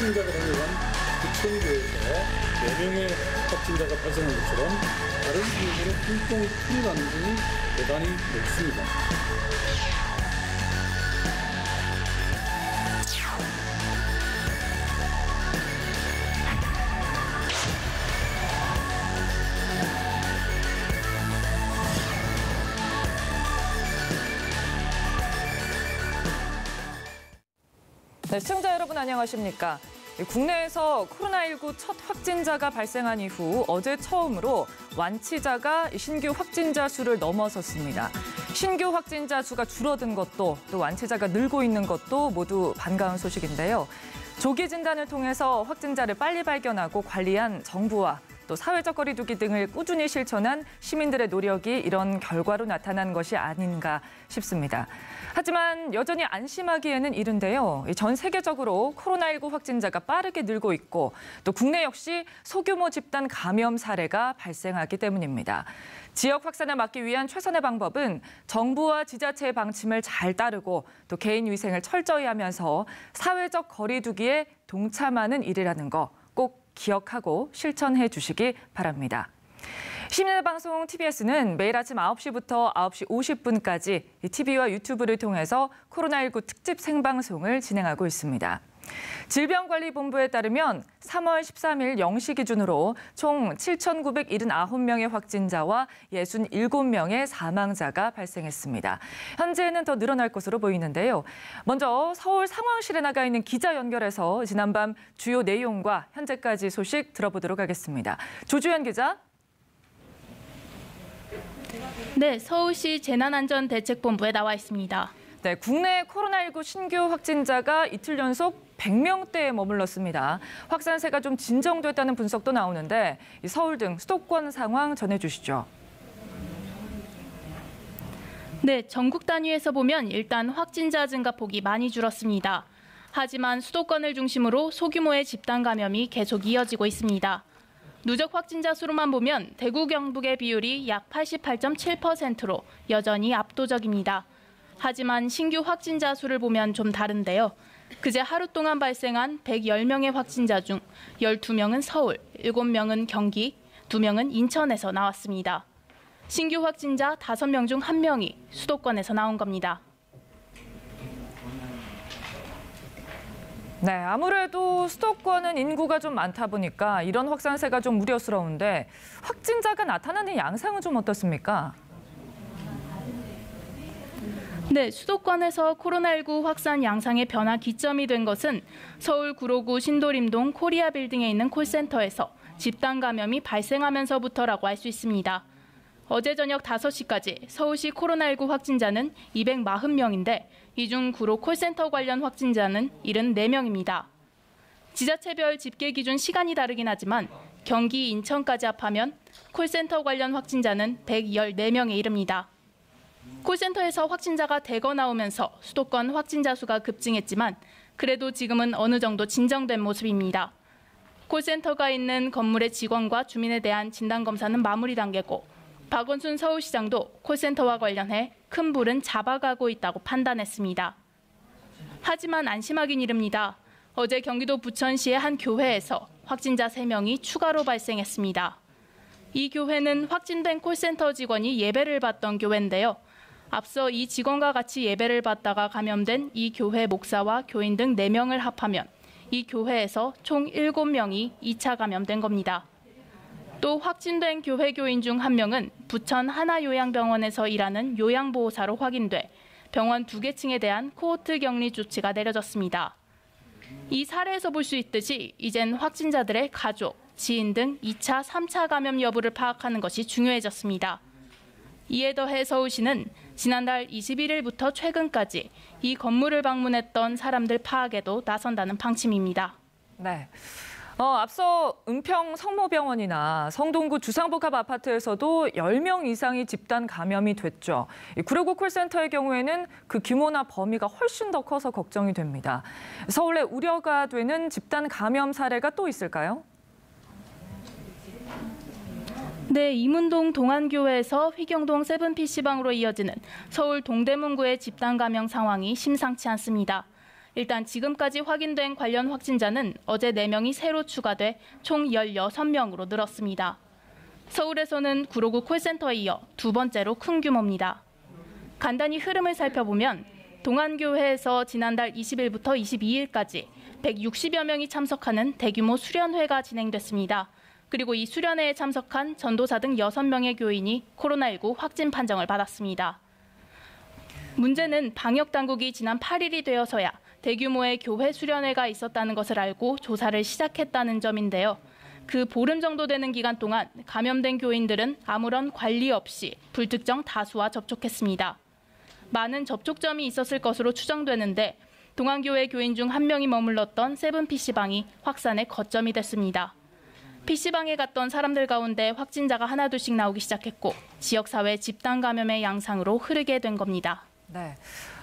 확진자가 발생한 부천교에서 4명의 확진자가 발생한 것처럼 다른 지역으로 활동이 풀이 가능성이 대단히 높습니다. 네, 시청자 여러분 안녕하십니까? 국내에서 코로나19 첫 확진자가 발생한 이후 어제 처음으로 완치자가 신규 확진자 수를 넘어섰습니다. 신규 확진자 수가 줄어든 것도 또 완치자가 늘고 있는 것도 모두 반가운 소식인데요. 조기 진단을 통해서 확진자를 빨리 발견하고 관리한 정부와 또 사회적 거리두기 등을 꾸준히 실천한 시민들의 노력이 이런 결과로 나타난 것이 아닌가 싶습니다. 하지만 여전히 안심하기에는 이른데요. 전 세계적으로 코로나19 확진자가 빠르게 늘고 있고 또 국내 역시 소규모 집단 감염 사례가 발생하기 때문입니다. 지역 확산을 막기 위한 최선의 방법은 정부와 지자체의 방침을 잘 따르고 또 개인 위생을 철저히 하면서 사회적 거리두기에 동참하는 일이라는 거 꼭 기억하고 실천해 주시기 바랍니다. 시민의 방송 TBS는 매일 아침 9시부터 9시 50분까지 TV와 유튜브를 통해서 코로나19 특집 생방송을 진행하고 있습니다. 질병관리본부에 따르면 3월 13일 0시 기준으로 총 7,979명의 확진자와 67명의 사망자가 발생했습니다. 현재는 더 늘어날 것으로 보이는데요. 먼저 서울 상황실에 나가 있는 기자 연결해서 지난밤 주요 내용과 현재까지 소식 들어보도록 하겠습니다. 조주현 기자. 네, 서울시 재난안전대책본부에 나와 있습니다. 네, 국내 코로나19 신규 확진자가 이틀 연속 100명대에 머물렀습니다. 확산세가 좀 진정됐다는 분석도 나오는데 서울 등 수도권 상황 전해주시죠. 네, 전국 단위에서 보면 일단 확진자 증가 폭이 많이 줄었습니다. 하지만 수도권을 중심으로 소규모의 집단 감염이 계속 이어지고 있습니다. 누적 확진자 수로만 보면 대구 경북의 비율이 약 88.7%로 여전히 압도적입니다. 하지만 신규 확진자 수를 보면 좀 다른데요. 그제 하루 동안 발생한 110명의 확진자 중 12명은 서울, 7명은 경기, 2명은 인천에서 나왔습니다. 신규 확진자 5명 중 1명이 수도권에서 나온 겁니다. 네, 아무래도 수도권은 인구가 좀 많다 보니까 이런 확산세가 좀 우려스러운데 확진자가 나타나는 양상은 좀 어떻습니까? 네, 수도권에서 코로나19 확산 양상의 변화 기점이 된 것은 서울 구로구 신도림동 코리아 빌딩에 있는 콜센터에서 집단 감염이 발생하면서부터라고 할 수 있습니다. 어제 저녁 5시까지 서울시 코로나19 확진자는 240명인데 이 중 구로 콜센터 관련 확진자는 74명입니다. 지자체별 집계 기준 시간이 다르긴 하지만 경기, 인천까지 합하면 콜센터 관련 확진자는 114명에 이릅니다. 콜센터에서 확진자가 대거 나오면서 수도권 확진자 수가 급증했지만 그래도 지금은 어느 정도 진정된 모습입니다. 콜센터가 있는 건물의 직원과 주민에 대한 진단검사는 마무리 단계고 박원순 서울시장도 콜센터와 관련해 큰 불은 잡아가고 있다고 판단했습니다. 하지만 안심하긴 이릅니다. 어제 경기도 부천시의 한 교회에서 확진자 3명이 추가로 발생했습니다. 이 교회는 확진된 콜센터 직원이 예배를 받던 교회인데요. 앞서 이 직원과 같이 예배를 받다가 감염된 이 교회 목사와 교인 등 4명을 합하면 이 교회에서 총 7명이 2차 감염된 겁니다. 또 확진된 교회 교인 중 한 명은 부천 하나요양병원에서 일하는 요양보호사로 확인돼 병원 두 개 층에 대한 코호트 격리 조치가 내려졌습니다. 이 사례에서 볼 수 있듯이 이젠 확진자들의 가족, 지인 등 2차, 3차 감염 여부를 파악하는 것이 중요해졌습니다. 이에 더해 서울시는 지난달 21일부터 최근까지 이 건물을 방문했던 사람들 파악에도 나선다는 방침입니다. 네. 어, 앞서 은평 성모병원이나 성동구 주상복합 아파트에서도 10명 이상이 집단 감염이 됐죠. 구로구 콜센터의 경우에는 그 규모나 범위가 훨씬 더 커서 걱정이 됩니다. 서울에 우려가 되는 집단 감염 사례가 또 있을까요? 네, 이문동 동안교회에서 휘경동 세븐 PC방으로 이어지는 서울 동대문구의 집단 감염 상황이 심상치 않습니다. 일단 지금까지 확인된 관련 확진자는 어제 4명이 새로 추가돼 총 16명으로 늘었습니다. 서울에서는 구로구 콜센터에 이어 두 번째로 큰 규모입니다. 간단히 흐름을 살펴보면 동안교회에서 지난달 20일부터 22일까지 160여 명이 참석하는 대규모 수련회가 진행됐습니다. 그리고 이 수련회에 참석한 전도사 등 6명의 교인이 코로나19 확진 판정을 받았습니다. 문제는 방역 당국이 지난 8일이 되어서야 대규모의 교회 수련회가 있었다는 것을 알고 조사를 시작했다는 점인데요. 그 보름 정도 되는 기간 동안 감염된 교인들은 아무런 관리 없이 불특정 다수와 접촉했습니다. 많은 접촉점이 있었을 것으로 추정되는데 동안교회 교인 중 한 명이 머물렀던 세븐 PC방이 확산의 거점이 됐습니다. PC방에 갔던 사람들 가운데 확진자가 하나둘씩 나오기 시작했고 지역사회 집단 감염의 양상으로 흐르게 된 겁니다. 네.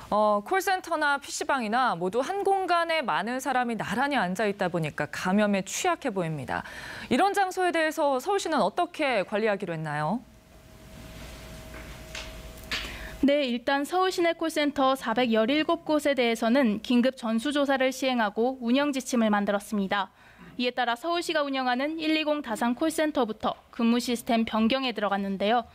어, 콜센터나 PC방이나 모두 한 공간에 많은 사람이 나란히 앉아 있다 보니까 감염에 취약해 보입니다. 이런 장소에 대해서 서울시는 어떻게 관리하기로 했나요? 네, 일단 서울 시내 콜센터 417곳에 대해서는 긴급 전수조사를 시행하고 운영 지침을 만들었습니다. 이에 따라 서울시가 운영하는 120 다산 콜센터부터 근무 시스템 변경에 들어갔는데요.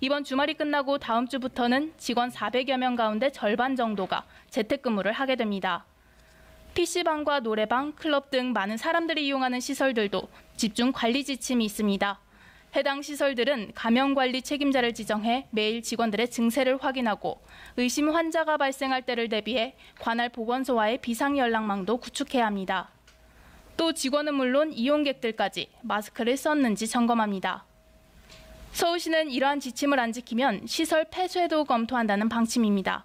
이번 주말이 끝나고 다음 주부터는 직원 400여 명 가운데 절반 정도가 재택근무를 하게 됩니다. PC방과 노래방, 클럽 등 많은 사람들이 이용하는 시설들도 집중 관리 지침이 있습니다. 해당 시설들은 감염 관리 책임자를 지정해 매일 직원들의 증세를 확인하고 의심 환자가 발생할 때를 대비해 관할 보건소와의 비상 연락망도 구축해야 합니다. 또 직원은 물론 이용객들까지 마스크를 썼는지 점검합니다. 서울시는 이러한 지침을 안 지키면 시설 폐쇄도 검토한다는 방침입니다.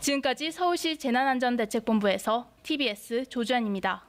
지금까지 서울시 재난안전대책본부에서 TBS 조주환입니다.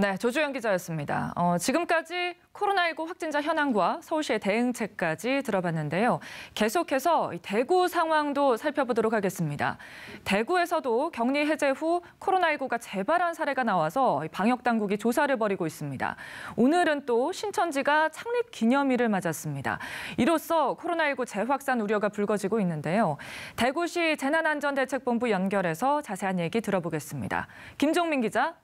네, 조주영 기자였습니다. 어, 지금까지 코로나19 확진자 현황과 서울시의 대응책까지 들어봤는데요. 계속해서 대구 상황도 살펴보도록 하겠습니다. 대구에서도 격리 해제 후 코로나19가 재발한 사례가 나와서 방역 당국이 조사를 벌이고 있습니다. 오늘은 또 신천지가 창립 기념일을 맞았습니다. 이로써 코로나19 재확산 우려가 불거지고 있는데요. 대구시 재난안전대책본부 연결해서 자세한 얘기 들어보겠습니다. 김종민 기자.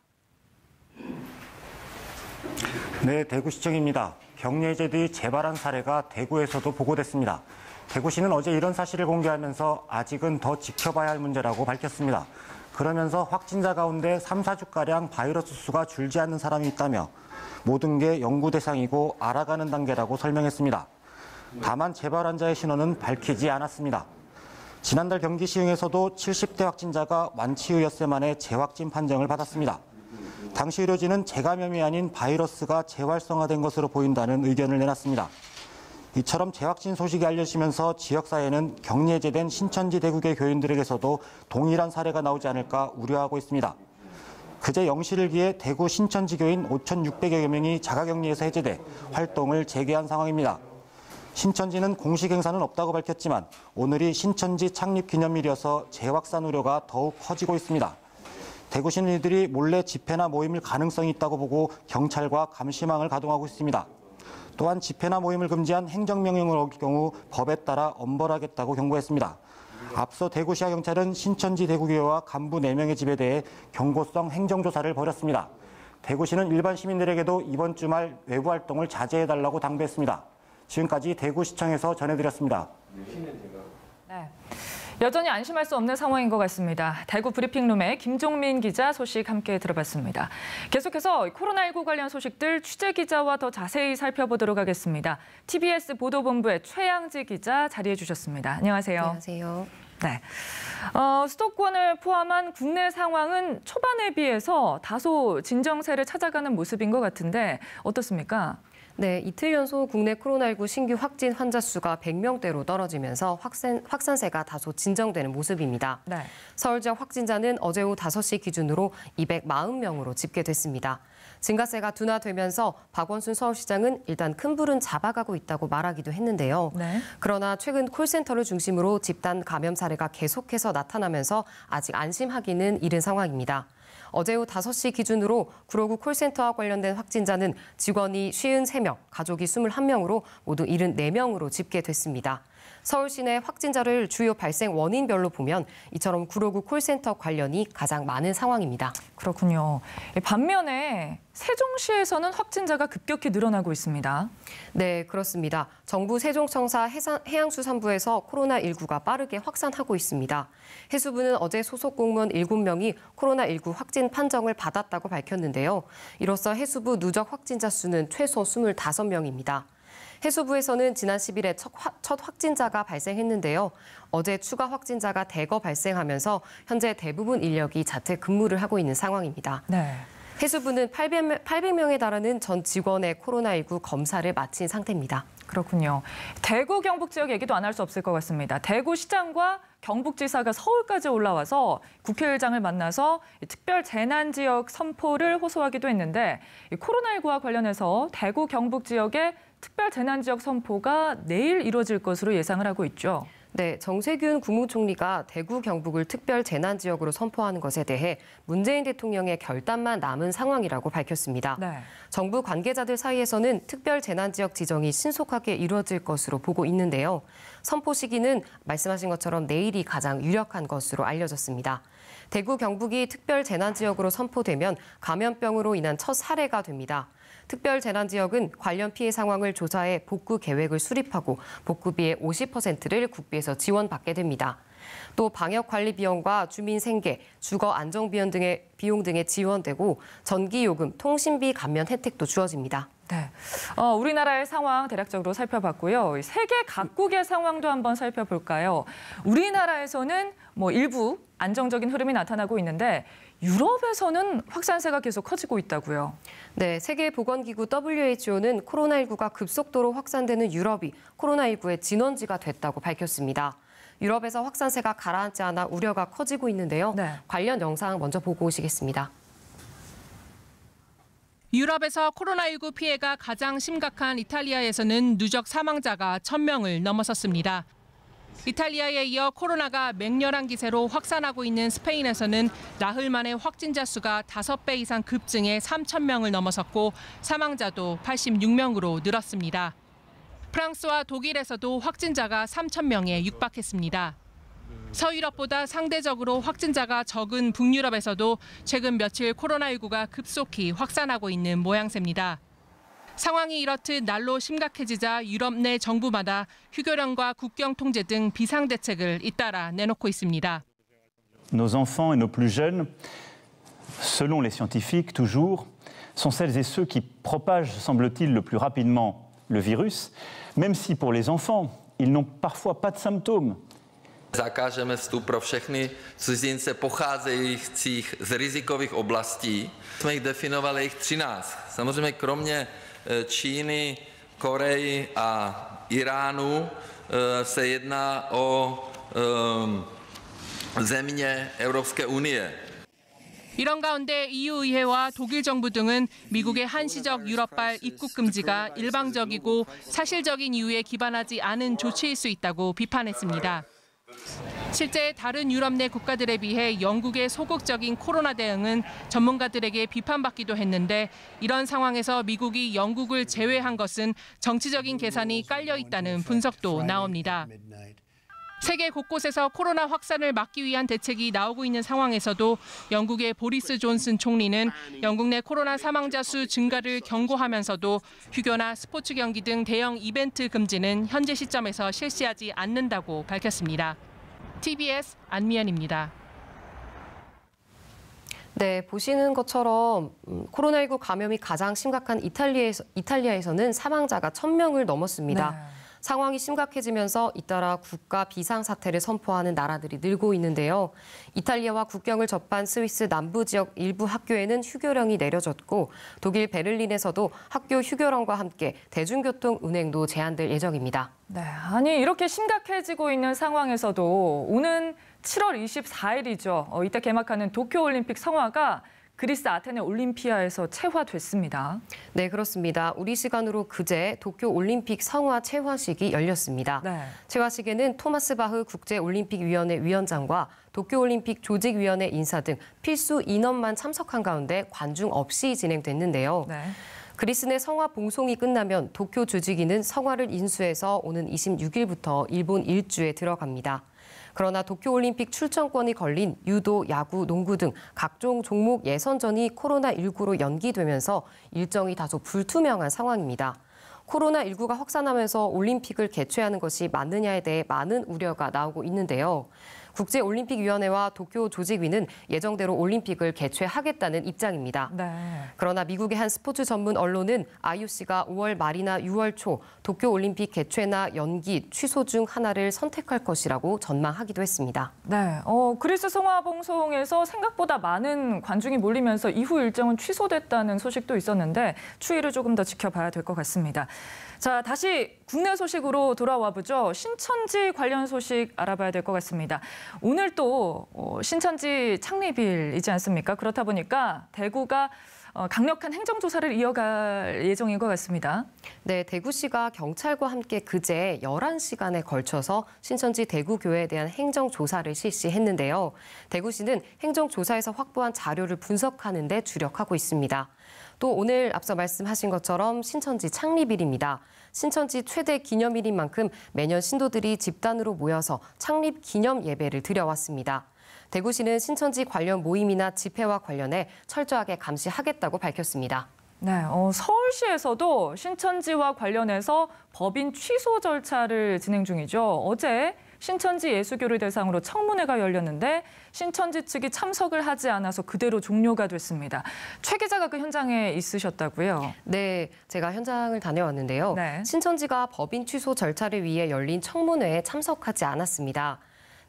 네, 대구시청입니다. 격리해제들이 재발한 사례가 대구에서도 보고됐습니다. 대구시는 어제 이런 사실을 공개하면서 아직은 더 지켜봐야 할 문제라고 밝혔습니다. 그러면서 확진자 가운데 3, 4주가량 바이러스 수가 줄지 않는 사람이 있다며 모든 게 연구 대상이고 알아가는 단계라고 설명했습니다. 다만 재발 환자의 신원은 밝히지 않았습니다. 지난달 경기 시흥에서도 70대 확진자가 완치 후 엿새 만에 재확진 판정을 받았습니다. 당시 의료진은 재감염이 아닌 바이러스가 재활성화된 것으로 보인다는 의견을 내놨습니다. 이처럼 재확진 소식이 알려지면서 지역사회는 격리해제된 신천지 대구계 교인들에게서도 동일한 사례가 나오지 않을까 우려하고 있습니다. 그제 영시를 기해 대구 신천지 교인 5,600여 명이 자가격리에서 해제돼 활동을 재개한 상황입니다. 신천지는 공식 행사는 없다고 밝혔지만 오늘이 신천지 창립 기념일이어서 재확산 우려가 더욱 커지고 있습니다. 대구 시민들이 몰래 집회나 모임을 가능성이 있다고 보고 경찰과 감시망을 가동하고 있습니다. 또한 집회나 모임을 금지한 행정명령을 어길 경우 법에 따라 엄벌하겠다고 경고했습니다. 앞서 대구시와 경찰은 신천지 대구교회와 간부 4명의 집에 대해 경고성 행정조사를 벌였습니다. 대구시는 일반 시민들에게도 이번 주말 외부 활동을 자제해달라고 당부했습니다. 지금까지 대구시청에서 전해드렸습니다. 네. 여전히 안심할 수 없는 상황인 것 같습니다. 대구 브리핑룸의 김종민 기자 소식 함께 들어봤습니다. 계속해서 코로나19 관련 소식들 취재 기자와 더 자세히 살펴보도록 하겠습니다. TBS 보도본부의 최양지 기자 자리해 주셨습니다. 안녕하세요. 안녕하세요. 네. 어, 수도권을 포함한 국내 상황은 초반에 비해서 다소 진정세를 찾아가는 모습인 것 같은데 어떻습니까? 네, 이틀 연속 국내 코로나19 신규 확진 환자 수가 100명대로 떨어지면서 확산, 확산세가 다소 진정되는 모습입니다. 네. 서울 지역 확진자는 어제 오후 5시 기준으로 240명으로 집계됐습니다. 증가세가 둔화되면서 박원순 서울시장은 일단 큰 불은 잡아가고 있다고 말하기도 했는데요. 네. 그러나 최근 콜센터를 중심으로 집단 감염 사례가 계속해서 나타나면서 아직 안심하기는 이른 상황입니다. 어제 오후 5시 기준으로 구로구 콜센터와 관련된 확진자는 직원이 53명, 가족이 21명으로 모두 74명으로 집계됐습니다. 서울 시내 확진자를 주요 발생 원인별로 보면 이처럼 구로구 콜센터 관련이 가장 많은 상황입니다. 그렇군요. 반면에 세종시에서는 확진자가 급격히 늘어나고 있습니다. 네, 그렇습니다. 정부 세종청사 해양수산부에서 코로나19가 빠르게 확산하고 있습니다. 해수부는 어제 소속 공무원 7명이 코로나19 확진 판정을 받았다고 밝혔는데요. 이로써 해수부 누적 확진자 수는 최소 25명입니다. 해수부에서는 지난 10일에 첫, 확- 확진자가 발생했는데요. 어제 추가 확진자가 대거 발생하면서 현재 대부분 인력이 자택 근무를 하고 있는 상황입니다. 네. 해수부는 800, 800명에 달하는 전 직원의 코로나19 검사를 마친 상태입니다. 그렇군요. 대구 경북 지역 얘기도 안 할 수 없을 것 같습니다. 대구시장과 경북지사가 서울까지 올라와서 국회의장을 만나서 이 특별 재난 지역 선포를 호소하기도 했는데 이 코로나19와 관련해서 대구 경북 지역의 특별 재난 지역 선포가 내일 이루어질 것으로 예상을 하고 있죠. 네, 정세균 국무총리가 대구 경북을 특별 재난 지역으로 선포하는 것에 대해 문재인 대통령의 결단만 남은 상황이라고 밝혔습니다. 네. 정부 관계자들 사이에서는 특별 재난 지역 지정이 신속하게 이루어질 것으로 보고 있는데요. 선포 시기는 말씀하신 것처럼 내일이 가장 유력한 것으로 알려졌습니다. 대구 경북이 특별 재난 지역으로 선포되면 감염병으로 인한 첫 사례가 됩니다. 특별 재난 지역은 관련 피해 상황을 조사해 복구 계획을 수립하고 복구비의 50%를 국비에서 지원받게 됩니다. 또 방역 관리 비용과 주민 생계, 주거 안정 비용 등의 비용 등에 지원되고 전기 요금, 통신비 감면 혜택도 주어집니다. 네. 어, 우리나라의 상황 대략적으로 살펴봤고요. 세계 각국의 상황도 한번 살펴볼까요? 우리나라에서는 뭐 일부 안정적인 흐름이 나타나고 있는데 유럽에서는 확산세가 계속 커지고 있다고요. 네, 세계보건기구 WHO는 코로나19가 급속도로 확산되는 유럽이 코로나19의 진원지가 됐다고 밝혔습니다. 유럽에서 확산세가 가라앉지 않아 우려가 커지고 있는데요. 네. 관련 영상 먼저 보고 오시겠습니다. 유럽에서 코로나19 피해가 가장 심각한 이탈리아에서는 누적 사망자가 1000명을 넘어섰습니다. 이탈리아에 이어 코로나가 맹렬한 기세로 확산하고 있는 스페인에서는 나흘 만에 확진자 수가 5배 이상 급증해 3,000명을 넘어섰고 사망자도 86명으로 늘었습니다. 프랑스와 독일에서도 확진자가 3,000명에 육박했습니다. 서유럽보다 상대적으로 확진자가 적은 북유럽에서도 최근 며칠 코로나19가 급속히 확산하고 있는 모양새입니다. 상황이 이렇듯 날로 심각해지자 유럽 내 정부마다 휴교령과 국경 통제 등 비상 대책을 잇따라 내놓고 있습니다. Nos enfants et nos plus jeunes, selon les scientifiques toujours, sont celles et ceux qui propagent, semble-t-il, le plus rapidement le virus, même si pour les enfants, ils n'ont parfois pas de symptômes. Zakážeme vstup pro všechny cizince pocházejících z rizikových oblastí. Jsme jich definovali jich 13. Samozřejmě kromě eh, Číny, Koreji a Iránu eh, se jedná o eh, země Evropské unie. 이런 가운데 EU 의회와 독일 정부 등은 미국의 한시적 유럽발 입국 금지가 일방적이고 사실적인 이유에 기반하지 않은 조치일 수 있다고 비판했습니다. 실제 다른 유럽 내 국가들에 비해 영국의 소극적인 코로나 대응은 전문가들에게 비판받기도 했는데 이런 상황에서 미국이 영국을 제외한 것은 정치적인 계산이 깔려 있다는 분석도 나옵니다. 세계 곳곳에서 코로나 확산을 막기 위한 대책이 나오고 있는 상황에서도 영국의 보리스 존슨 총리는 영국 내 코로나 사망자 수 증가를 경고하면서도 휴교나 스포츠 경기 등 대형 이벤트 금지는 현재 시점에서 실시하지 않는다고 밝혔습니다. TBS 안미연입니다. 네, 보시는 것처럼 음, 코로나19 감염이 가장 심각한 이탈리아에서, 이탈리아에서는 사망자가 1000명을 넘었습니다. 네. 상황이 심각해지면서 잇따라 국가 비상사태를 선포하는 나라들이 늘고 있는데요. 이탈리아와 국경을 접한 스위스 남부 지역 일부 학교에는 휴교령이 내려졌고 독일 베를린에서도 학교 휴교령과 함께 대중교통 운행도 제한될 예정입니다. 네, 아니 이렇게 심각해지고 있는 상황에서도 오는 7월 24일이죠. 어, 이때 개막하는 도쿄올림픽 성화가 그리스 아테네 올림피아에서 채화됐습니다. 네, 그렇습니다. 우리 시간으로 그제 도쿄 올림픽 성화 채화식이 열렸습니다. 네. 채화식에는 토마스 바흐 국제 올림픽 위원회 위원장과 도쿄 올림픽 조직 위원회 인사 등 필수 인원만 참석한 가운데 관중 없이 진행됐는데요. 네. 그리스 내 성화 봉송이 끝나면 도쿄 조직위는 성화를 인수해서 오는 26일부터 일본 일주에 들어갑니다. 그러나 도쿄올림픽 출전권이 걸린 유도, 야구, 농구 등 각종 종목 예선전이 코로나19로 연기되면서 일정이 다소 불투명한 상황입니다. 코로나19가 확산하면서 올림픽을 개최하는 것이 맞느냐에 대해 많은 우려가 나오고 있는데요. 국제올림픽위원회와 도쿄 조직위는 예정대로 올림픽을 개최하겠다는 입장입니다. 네. 그러나 미국의 한 스포츠 전문 언론은 IOC가 5월 말이나 6월 초 도쿄올림픽 개최나 연기, 취소 중 하나를 선택할 것이라고 전망하기도 했습니다. 네, 어, 그리스 성화봉송에서 생각보다 많은 관중이 몰리면서 이후 일정은 취소됐다는 소식도 있었는데 추이를 조금 더 지켜봐야 될 것 같습니다. 자, 다시 국내 소식으로 돌아와 보죠. 신천지 관련 소식 알아봐야 될 것 같습니다. 오늘 또 어, 신천지 창립일이지 않습니까? 그렇다 보니까 대구가 어, 강력한 행정조사를 이어갈 예정인 것 같습니다. 네, 대구시가 경찰과 함께 그제 11시간에 걸쳐서 신천지 대구교회에 대한 행정조사를 실시했는데요. 대구시는 행정조사에서 확보한 자료를 분석하는 데 주력하고 있습니다. 또 오늘 앞서 말씀하신 것처럼 신천지 창립일입니다. 신천지 최대 기념일인 만큼 매년 신도들이 집단으로 모여서 창립 기념 예배를 드려왔습니다. 대구시는 신천지 관련 모임이나 집회와 관련해 철저하게 감시하겠다고 밝혔습니다. 네, 어, 서울시에서도 신천지와 관련해서 법인 취소 절차를 진행 중이죠. 어제 신천지 예수교를 대상으로 청문회가 열렸는데 신천지 측이 참석을 하지 않아서 그대로 종료가 됐습니다. 최 기자가 그 현장에 있으셨다고요? 네, 제가 현장을 다녀왔는데요. 네. 신천지가 법인 취소 절차를 위해 열린 청문회에 참석하지 않았습니다.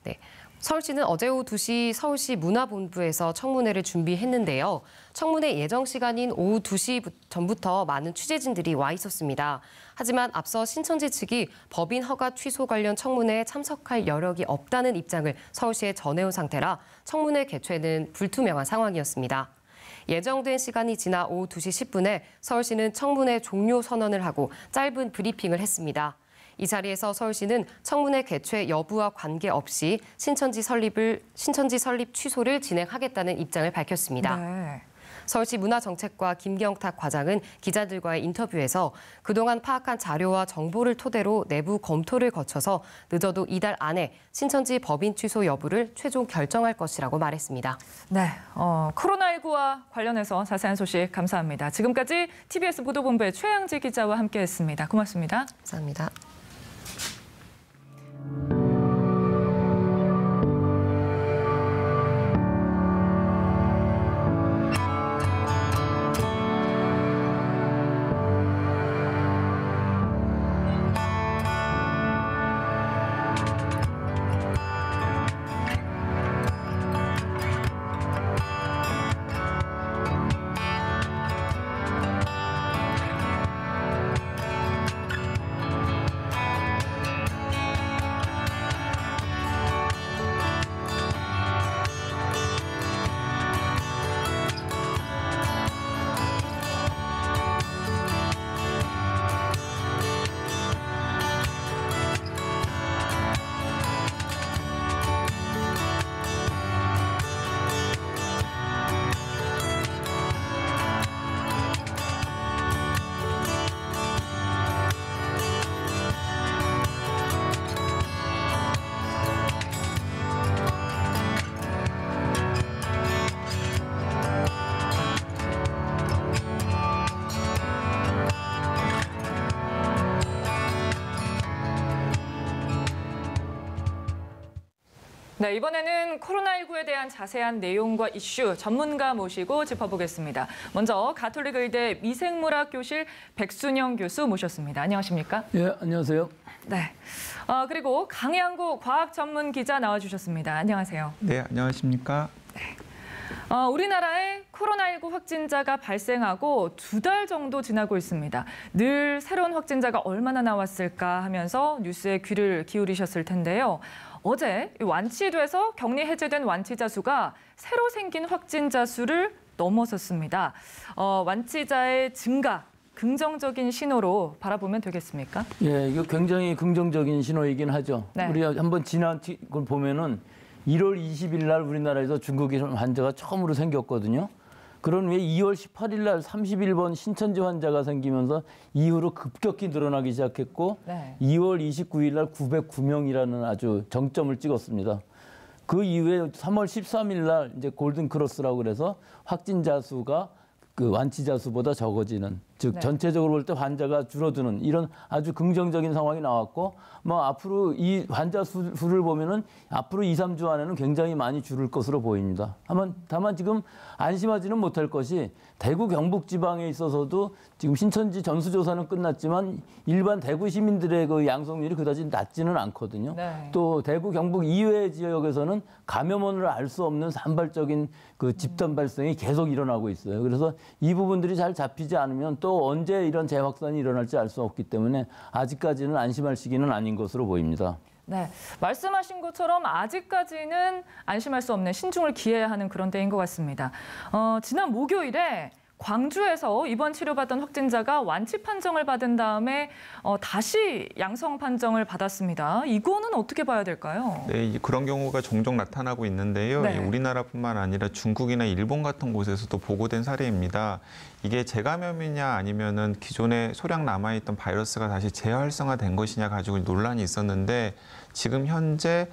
네. 서울시는 어제 오후 2시 서울시 문화본부에서 청문회를 준비했는데요. 청문회 예정 시간인 오후 2시 전부터 많은 취재진들이 와 있었습니다. 하지만 앞서 신천지 측이 법인 허가 취소 관련 청문회에 참석할 여력이 없다는 입장을 서울시에 전해온 상태라 청문회 개최는 불투명한 상황이었습니다. 예정된 시간이 지나 오후 2시 10분에 서울시는 청문회 종료 선언을 하고 짧은 브리핑을 했습니다. 이 자리에서 서울시는 청문회 개최 여부와 관계없이 신천지 설립을 신천지 설립 취소를 진행하겠다는 입장을 밝혔습니다. 네. 서울시 문화정책과 김경탁 과장은 기자들과의 인터뷰에서 그동안 파악한 자료와 정보를 토대로 내부 검토를 거쳐서 늦어도 이달 안에 신천지 법인 취소 여부를 최종 결정할 것이라고 말했습니다. 네, 어, 코로나19와 관련해서 자세한 소식 감사합니다. 지금까지 TBS 보도본부의 최양지 기자와 함께했습니다. 고맙습니다. 감사합니다. 네, 이번에는 코로나19에 대한 자세한 내용과 이슈 전문가 모시고 짚어보겠습니다. 먼저 가톨릭 의대 미생물학 교실 백순영 교수 모셨습니다. 안녕하십니까? 예, 안녕하세요. 네. 어, 그리고 강양구 과학 전문 기자 나와주셨습니다. 안녕하세요. 네, 안녕하십니까? 어, 우리나라에 코로나19 확진자가 발생하고 두 달 정도 지나고 있습니다. 늘 새로운 확진자가 얼마나 나왔을까 하면서 뉴스에 귀를 기울이셨을 텐데요. 어제 완치돼서 격리 해제된 완치자 수가 새로 생긴 확진자 수를 넘어섰습니다. 어, 완치자의 증가, 긍정적인 신호로 바라보면 되겠습니까? 예, 이거 굉장히 긍정적인 신호이긴 하죠. 네. 우리 한번 지난 티- 걸 보면은 1월 20일 날 우리나라에서 중국인 환자가 처음으로 생겼거든요. 그런 후에 2월 18일 날 31번 신천지 환자가 생기면서 이후로 급격히 늘어나기 시작했고 네. 2월 29일 날 909명이라는 아주 정점을 찍었습니다. 그 이후에 3월 13일 날 이제 골든 크로스라고 그래서 확진자 수가 그 완치자 수보다 적어지는 즉 네. 전체적으로 볼 때 환자가 줄어드는 이런 아주 긍정적인 상황이 나왔고 뭐 앞으로 이 환자 수- 수를 보면은 앞으로 2, 3주 안에는 굉장히 많이 줄을 것으로 보입니다. 다만 다만 지금 안심하지는 못할 것이 대구 경북 지방에 있어서도 지금 신천지 전수 조사는 끝났지만 일반 대구 시민들의 그 양성률이 그다지 낮지는 않거든요. 네. 또 대구 경북 이외의 지역에서는 감염원을 알 수 없는 산발적인 그 집단 발생이 계속 일어나고 있어요. 그래서 이 부분들이 잘 잡히지 않으면 또 언제 이런 재확산이 일어날지 알 수 없기 때문에 아직까지는 안심할 시기는 아닌 것으로 보입니다. 네, 말씀하신 것처럼 아직까지는 안심할 수 없는 신중을 기해야 하는 그런 때인 것 같습니다. 어, 지난 목요일에 광주에서 입원 치료받던 확진자가 완치 판정을 받은 다음에 어, 다시 양성 판정을 받았습니다. 이거는 어떻게 봐야 될까요? 네, 이- 그런 경우가 종종 나타나고 있는데요. 네. 이 우리나라뿐만 아니라 중국이나 일본 같은 곳에서도 보고된 사례입니다. 이게 재감염이냐 아니면은 기존에 소량 남아있던 바이러스가 다시 재활성화된 것이냐 가지고 논란이 있었는데 지금 현재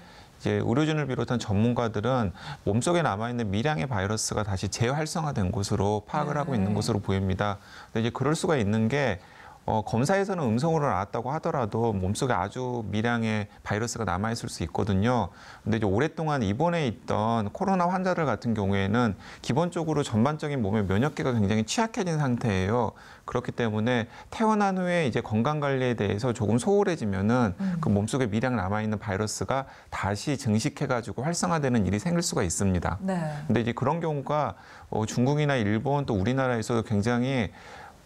이제 의료진을 비롯한 전문가들은 몸속에 남아있는 미량의 바이러스가 다시 재활성화된 것으로 파악을 하고 있는 것으로 보입니다. 근데 이제 그럴 수가 있는 게 어, 검사에서는 음성으로 나왔다고 하더라도 몸속에 아주 미량의 바이러스가 남아 있을 수 있거든요. 근데 이제 오랫동안 입원해 있던 코로나 환자들 같은 경우에는 기본적으로 전반적인 몸의 면역계가 굉장히 취약해진 상태예요. 그렇기 때문에 퇴원한 후에 이제 건강 관리에 대해서 조금 소홀해지면은 그 몸속에 미량 남아 있는 바이러스가 다시 증식해 가지고 활성화되는 일이 생길 수가 있습니다. 네. 근데 이제 그런 경우가 어, 중국이나 일본 또 우리나라에서도 굉장히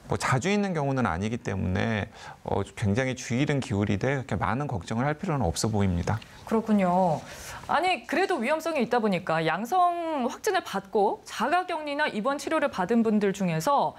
뭐 자주 있는 경우는 아니기 때문에 어, 굉장히 주의를 기울이되 그렇게 많은 걱정을 할 필요는 없어 보입니다. 그렇군요. 아니 그래도 위험성이 있다 보니까 양성 확진을 받고 자가격리나 입원 치료를 받은 분들 중에서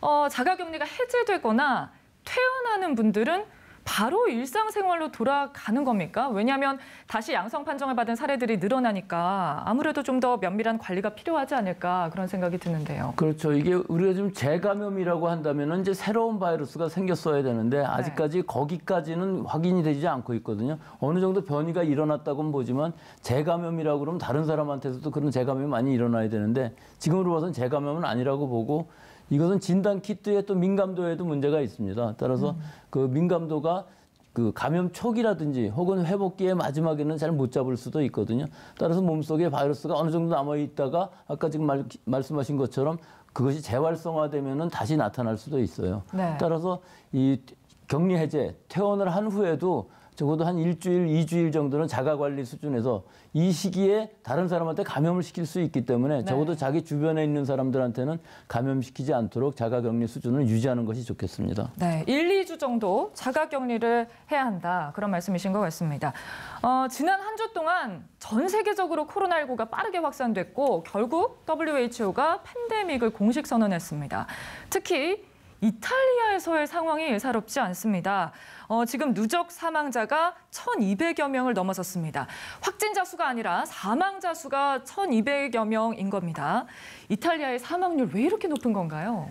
어, 자가격리가 해제되거나 퇴원하는 분들은 바로 일상생활로 돌아가는 겁니까? 왜냐하면 다시 양성 판정을 받은 사례들이 늘어나니까 아무래도 좀 더 면밀한 관리가 필요하지 않을까 그런 생각이 드는데요. 그렇죠. 이게 우리가 지금 재감염이라고 한다면은 이제 새로운 바이러스가 생겼어야 되는데 아직까지 거기까지는 확인이 되지 않고 있거든요. 어느 정도 변이가 일어났다고는 보지만 재감염이라고 그러면 다른 사람한테서도 그런 재감염이 많이 일어나야 되는데 지금으로 봐서는 재감염은 아니라고 보고 이것은 진단 키트의 또 민감도에도 문제가 있습니다. 따라서 그 민감도가 그 감염 초기라든지 혹은 회복기의 마지막에는 잘 못 잡을 수도 있거든요. 따라서 몸속에 바이러스가 어느 정도 남아 있다가 아까 지금 말, 말씀하신 것처럼 그것이 재활성화되면은 다시 나타날 수도 있어요. 네. 따라서 이 격리 해제 퇴원을 한 후에도 적어도 한 일주일, 이주일 정도는 자가 관리 수준에서 이 시기에 다른 사람한테 감염을 시킬 수 있기 때문에 적어도 자기 주변에 있는 사람들한테는 감염시키지 않도록 자가 격리 수준을 유지하는 것이 좋겠습니다. 네, 1, 2주 정도 자가격리를 해야 한다. 그런 말씀이신 것 같습니다. 어, 지난 한 주 동안 전 세계적으로 코로나19가 빠르게 확산됐고 결국 WHO가 팬데믹을 공식 선언했습니다. 특히 이탈리아에서의 상황이 예사롭지 않습니다. 어, 지금 누적 사망자가 1,200여 명을 넘어섰습니다. 확진자 수가 아니라 사망자 수가 1,200여 명인 겁니다. 이탈리아의 사망률 왜 이렇게 높은 건가요?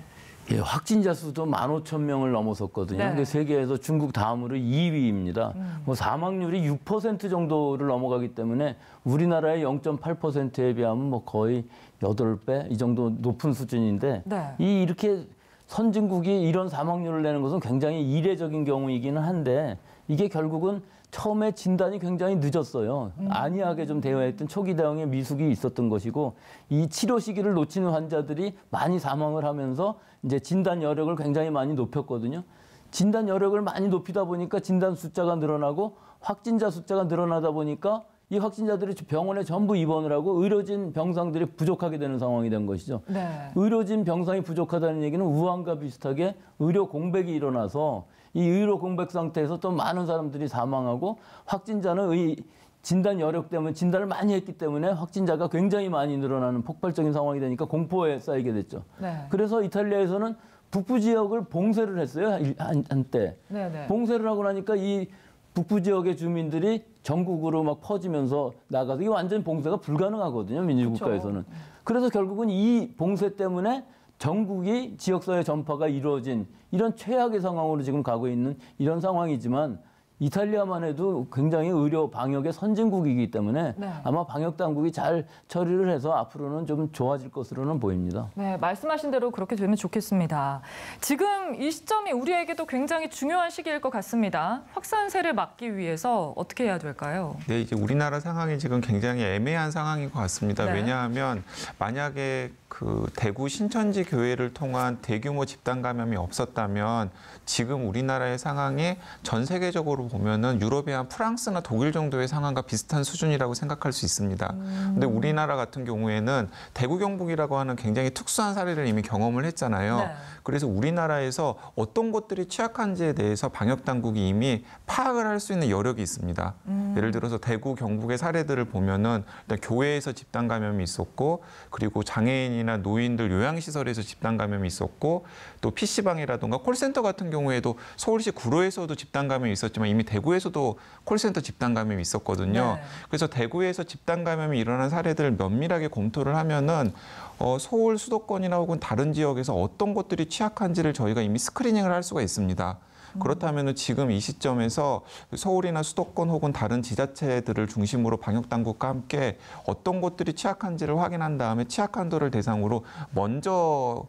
예, 확진자 수도 15,000명을 넘어섰거든요. 네. 근데 세계에서 중국 다음으로 2위입니다. 음. 뭐 사망률이 6% 정도를 넘어가기 때문에 우리나라의 0.8%에 비하면 뭐 거의 8배 이 정도 높은 수준인데 네. 이 이렇게 선진국이 이런 사망률을 내는 것은 굉장히 이례적인 경우이기는 한데 이게 결국은 처음에 진단이 굉장히 늦었어요. 안이하게 좀 되어 있던 초기 대응에 미숙이 있었던 것이고 이 치료 시기를 놓치는 환자들이 많이 사망을 하면서 이제 진단 여력을 굉장히 많이 높였거든요. 진단 여력을 많이 높이다 보니까 진단 숫자가 늘어나고 확진자 숫자가 늘어나다 보니까 이 확진자들이 병원에 전부 입원을 하고 의료진 병상들이 부족하게 되는 상황이 된 것이죠. 네. 의료진 병상이 부족하다는 얘기는 우한과 비슷하게 의료 공백이 일어나서 이 의료 공백 상태에서 또 많은 사람들이 사망하고 확진자는 의, 진단 여력 때문에 진단을 많이 했기 때문에 확진자가 굉장히 많이 늘어나는 폭발적인 상황이 되니까 공포에 쌓이게 됐죠. 네. 그래서 이탈리아에서는 북부 지역을 봉쇄를 했어요 일- 한- 한때. 네, 네. 봉쇄를 하고 나니까 이 북부 지역의 주민들이 전국으로 막 퍼지면서 나가서 이게 완전 봉쇄가 불가능하거든요 민주국가에서는. 그래서 결국은 이 봉쇄 때문에 전국이 지역사회 전파가 이루어진 이런 최악의 상황으로 지금 가고 있는 이런 상황이지만 이탈리아만 해도 굉장히 의료 방역의 선진국이기 때문에 네. 아마 방역 당국이 잘 처리를 해서 앞으로는 좀 좋아질 것으로는 보입니다. 네, 말씀하신 대로 그렇게 되면 좋겠습니다. 지금 이 시점이 우리에게도 굉장히 중요한 시기일 것 같습니다. 확산세를 막기 위해서 어떻게 해야 될까요? 네, 이제 우리나라 상황이 지금 굉장히 애매한 상황인 것 같습니다. 네. 왜냐하면 만약에 그 대구 신천지 교회를 통한 대규모 집단 감염이 없었다면 지금 우리나라의 상황이 전 세계적으로 보면은 유럽의 한 프랑스나 독일 정도의 상황과 비슷한 수준이라고 생각할 수 있습니다. 근데 우리나라 같은 경우에는 대구 경북이라고 하는 굉장히 특수한 사례를 이미 경험을 했잖아요. 네. 그래서 우리나라에서 어떤 곳들이 취약한지에 대해서 방역 당국이 이미 파악을 할 수 있는 여력이 있습니다. 예를 들어서 대구 경북의 사례들을 보면은 일단 교회에서 집단 감염이 있었고 그리고 장애인이나 노인들 요양시설에서 집단 감염이 있었고 또 PC방이라든가 콜센터 같은 경우에도 서울시 구로에서도 집단 감염이 있었지만 이미 대구에서도 콜센터 집단 감염이 있었거든요. 네. 그래서 대구에서 집단 감염이 일어난 사례들을 면밀하게 검토를 하면은 어, 서울 수도권이나 혹은 다른 지역에서 어떤 곳들이 취약한지를 저희가 이미 스크리닝을 할 수가 있습니다. 그렇다면은 지금 이 시점에서 서울이나 수도권 혹은 다른 지자체들을 중심으로 방역 당국과 함께 어떤 곳들이 취약한지를 확인한 다음에 취약한도를 대상으로 먼저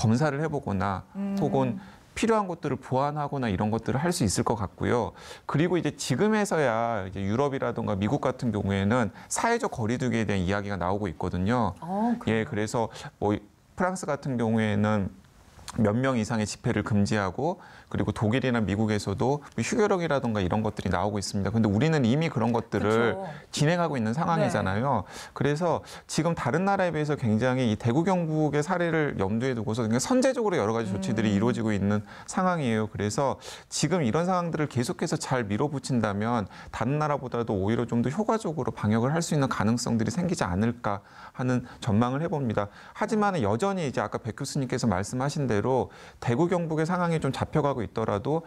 검사를 해보거나 혹은 필요한 것들을 보완하거나 이런 것들을 할 수 있을 것 같고요. 그리고 이제 지금에서야 이제 유럽이라든가 미국 같은 경우에는 사회적 거리두기에 대한 이야기가 나오고 있거든요. 어, 예, 그래서 뭐 프랑스 같은 경우에는 몇 명 이상의 집회를 금지하고 그리고 독일이나 미국에서도 휴교령이라든가 이런 것들이 나오고 있습니다. 근데 우리는 이미 그런 것들을 그쵸. 진행하고 있는 상황이잖아요. 그래서 지금 다른 나라에 비해서 굉장히 이 대구 경북의 사례를 염두에 두고서 선제적으로 여러 가지 조치들이 이루어지고 있는 상황이에요. 그래서 지금 이런 상황들을 계속해서 잘 밀어붙인다면 다른 나라보다도 오히려 좀 더 효과적으로 방역을 할 수 있는 가능성들이 생기지 않을까 하는 전망을 해봅니다. 하지만 여전히 이제 아까 백 교수님께서 말씀하신 대로 대구 경북의 상황이 좀 잡혀가고 있더라도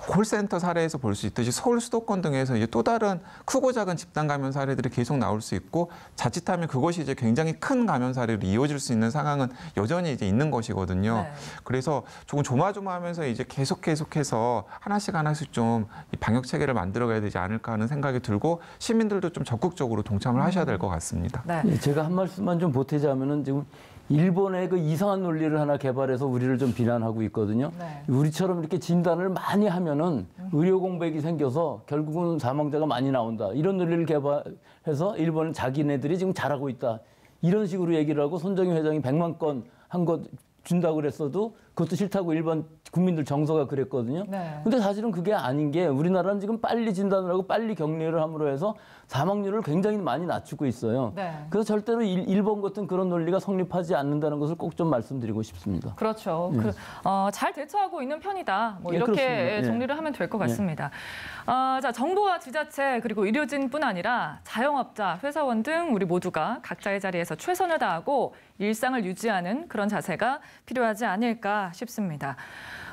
콜센터 사례에서 볼 수 있듯이 서울 수도권 등에서 이제 또 다른 크고 작은 집단 감염 사례들이 계속 나올 수 있고 자칫하면 그것이 이제 굉장히 큰 감염 사례로 이어질 수 있는 상황은 여전히 이제 있는 것이거든요. 네. 그래서 조금 조마조마하면서 이제 계속 계속해서 하나씩 하나씩 좀이 방역 체계를 만들어가야 되지 않을까 하는 생각이 들고 시민들도 좀 적극적으로 동참을 하셔야 될 것 같습니다. 네. 예, 제가 한 말씀만 좀 보태자면은 지금 일본의 그 이상한 논리를 하나 개발해서 우리를 좀 비난하고 있거든요. 네. 우리처럼 이렇게 진단을 많이 하면은 의료 공백이 생겨서 결국은 사망자가 많이 나온다. 이런 논리를 개발해서 일본은 자기네들이 지금 잘하고 있다. 이런 식으로 얘기를 하고 손정희 회장이 100만 건 한 것 준다고 그랬어도 그것도 싫다고 일반 국민들 정서가 그랬거든요. 네. 근데 사실은 그게 아닌 게 우리나라는 지금 빨리 진단을 하고 빨리 격리를 함으로 해서 사망률을 굉장히 많이 낮추고 있어요. 네. 그래서 절대로 일, 일본 같은 그런 논리가 성립하지 않는다는 것을 꼭 좀 말씀드리고 싶습니다. 그렇죠. 그, 어, 잘 대처하고 있는 편이다. 뭐 예, 이렇게. 예. 정리를 하면 될 것 같습니다. 어, 자, 정부와 지자체 그리고 의료진뿐 아니라 자영업자, 회사원 등 우리 모두가 각자의 자리에서 최선을 다하고 일상을 유지하는 그런 자세가 필요하지 않을까 싶습니다.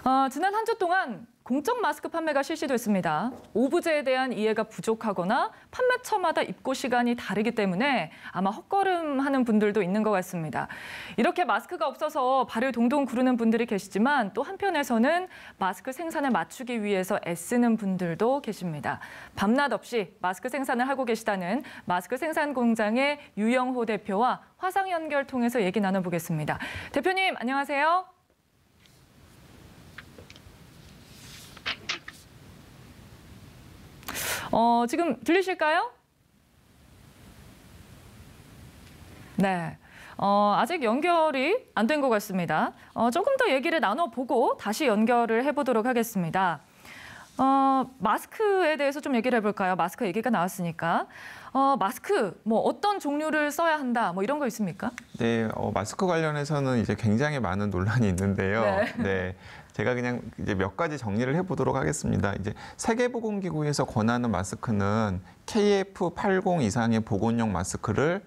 어, 지난 한 주 동안 공적 마스크 판매가 실시됐습니다. 오브제에 대한 이해가 부족하거나 판매처마다 입고 시간이 다르기 때문에 아마 헛걸음하는 분들도 있는 것 같습니다. 이렇게 마스크가 없어서 발을 동동 구르는 분들이 계시지만 또 한편에서는 마스크 생산을 맞추기 위해서 애쓰는 분들도 계십니다. 밤낮 없이 마스크 생산을 하고 계시다는 마스크 생산 공장의 유영호 대표와 화상 연결 통해서 얘기 나눠보겠습니다. 대표님 안녕하세요. 어, 지금 들리실까요? 네. 어, 아직 연결이 안 된 것 같습니다. 어, 조금 더 얘기를 나눠보고 다시 연결을 해보도록 하겠습니다. 어, 마스크에 대해서 좀 얘기를 해볼까요? 마스크 얘기가 나왔으니까. 어, 마스크, 뭐 어떤 종류를 써야 한다, 뭐 이런 거 있습니까? 네, 어, 마스크 관련해서는 이제 굉장히 많은 논란이 있는데요. 네. 네. 제가 그냥 이제 몇 가지 정리를 해보도록 하겠습니다. 이제 세계보건기구에서 권하는 마스크는 KF80 이상의 보건용 마스크를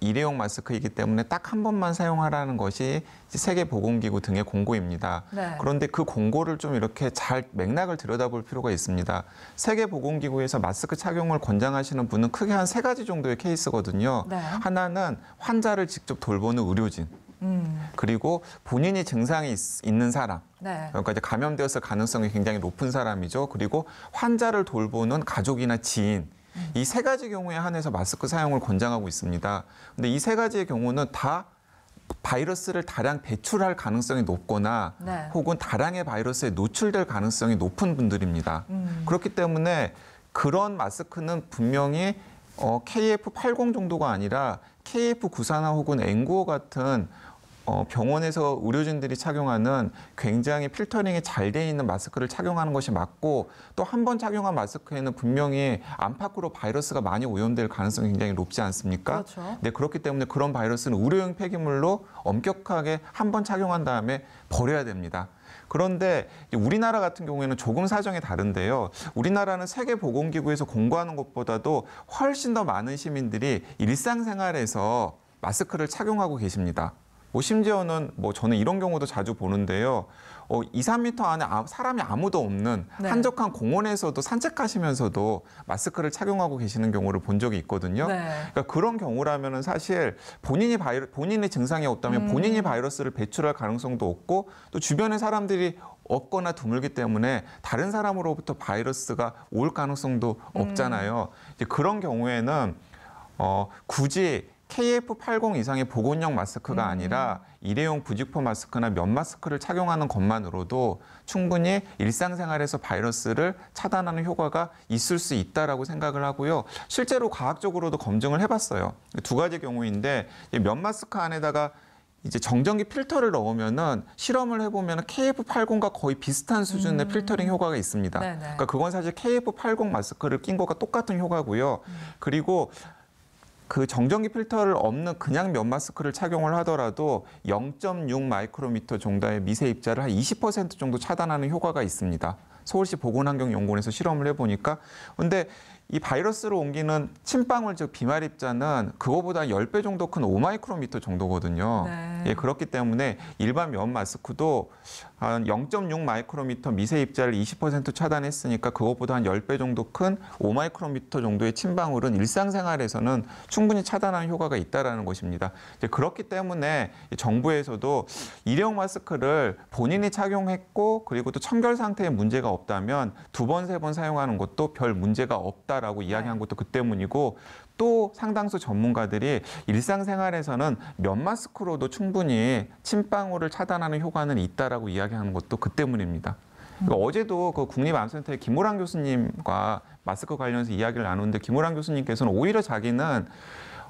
일회용 마스크이기 때문에 딱 한 번만 사용하라는 것이 세계보건기구 등의 공고입니다. 네. 그런데 그 공고를 좀 이렇게 잘 맥락을 들여다볼 필요가 있습니다. 세계보건기구에서 마스크 착용을 권장하시는 분은 크게 한 세 가지 정도의 케이스거든요. 네. 하나는 환자를 직접 돌보는 의료진, 음, 그리고 본인이 증상이 있, 는 사람, 네. 그러니까 이제 감염되었을 가능성이 굉장히 높은 사람이죠. 그리고 환자를 돌보는 가족이나 지인. 이세 가지 경우에 한해서 마스크 사용을 권장하고 있습니다. 근데 이 세 가지의 경우는 다 바이러스를 다량 배출할 가능성이 높거나 네. 혹은 다량의 바이러스에 노출될 가능성이 높은 분들입니다. 음. 그렇기 때문에 그런 마스크는 분명히 어, KF80 정도가 아니라 KF94나 혹은 N95 같은 어, 병원에서 의료진들이 착용하는 굉장히 필터링이 잘 돼 있는 마스크를 착용하는 것이 맞고 또 한 번 착용한 마스크에는 분명히 안팎으로 바이러스가 많이 오염될 가능성이 굉장히 높지 않습니까? 그렇죠. 네, 그렇기 때문에 그런 바이러스는 의료용 폐기물로 엄격하게 한 번 착용한 다음에 버려야 됩니다. 그런데 우리나라 같은 경우에는 조금 사정이 다른데요. 우리나라는 세계보건기구에서 공고하는 것보다도 훨씬 더 많은 시민들이 일상생활에서 마스크를 착용하고 계십니다. 뭐 심지어는 뭐 저는 이런 경우도 자주 보는데요. 어, 2, 3미터 안에 아- 사람이 아무도 없는 네. 한적한 공원에서도 산책하시면서도 마스크를 착용하고 계시는 경우를 본 적이 있거든요. 네. 그러니까 그런 경우라면은 사실 본인이 바이러, 본인의 증상이 없다면 음. 본인이 바이러스를 배출할 가능성도 없고 또 주변의 사람들이 없거나 드물기 때문에 다른 사람으로부터 바이러스가 올 가능성도 없잖아요. 이제 그런 경우에는 어, 굳이 KF80 이상의 보건용 마스크가 아니라 일회용 부직포 마스크나 면 마스크를 착용하는 것만으로도 충분히 일상생활에서 바이러스를 차단하는 효과가 있을 수 있다라고 생각을 하고요. 실제로 과학적으로도 검증을 해봤어요. 두 가지 경우인데 이면 마스크 안에다가 이제 정전기 필터를 넣으면은 실험을 해보면 KF80과 거의 비슷한 수준의 필터링 효과가 있습니다. 네네. 그러니까 그건 사실 KF80 마스크를 낀 것과 똑같은 효과고요. 그리고 그 정전기 필터를 없는 그냥 면 마스크를 착용을 하더라도 0.6 마이크로미터 정도의 미세 입자를 한 20% 정도 차단하는 효과가 있습니다. 서울시 보건환경연구원에서 실험을 해보니까 근데 이 바이러스로 옮기는 침방울 즉 비말 입자는 그거보다 10배 정도 큰 5마이크로미터 정도거든요. 네. 예, 그렇기 때문에 일반 면 마스크도 한 0.6 마이크로미터 미세 입자를 20% 차단했으니까 그것보다 한 10배 정도 큰 5 마이크로미터 정도의 침방울은 일상생활에서는 충분히 차단하는 효과가 있다라는 것입니다. 이제 그렇기 때문에 이 정부에서도 일회용 마스크를 본인이 착용했고 그리고 또 청결 상태에 문제가 없다면 두 번, 세 번 사용하는 것도 별 문제가 없다라고 이야기한 것도 그 때문이고 또 상당수 전문가들이 일상생활에서는 면 마스크로도 충분히 침방울을 차단하는 효과는 있다라고 이야기하는 것도 그 때문입니다. 그러니까 어제도 그 국립암센터의 김호랑 교수님과 마스크 관련해서 이야기를 나누는데 김호랑 교수님께서는 오히려 자기는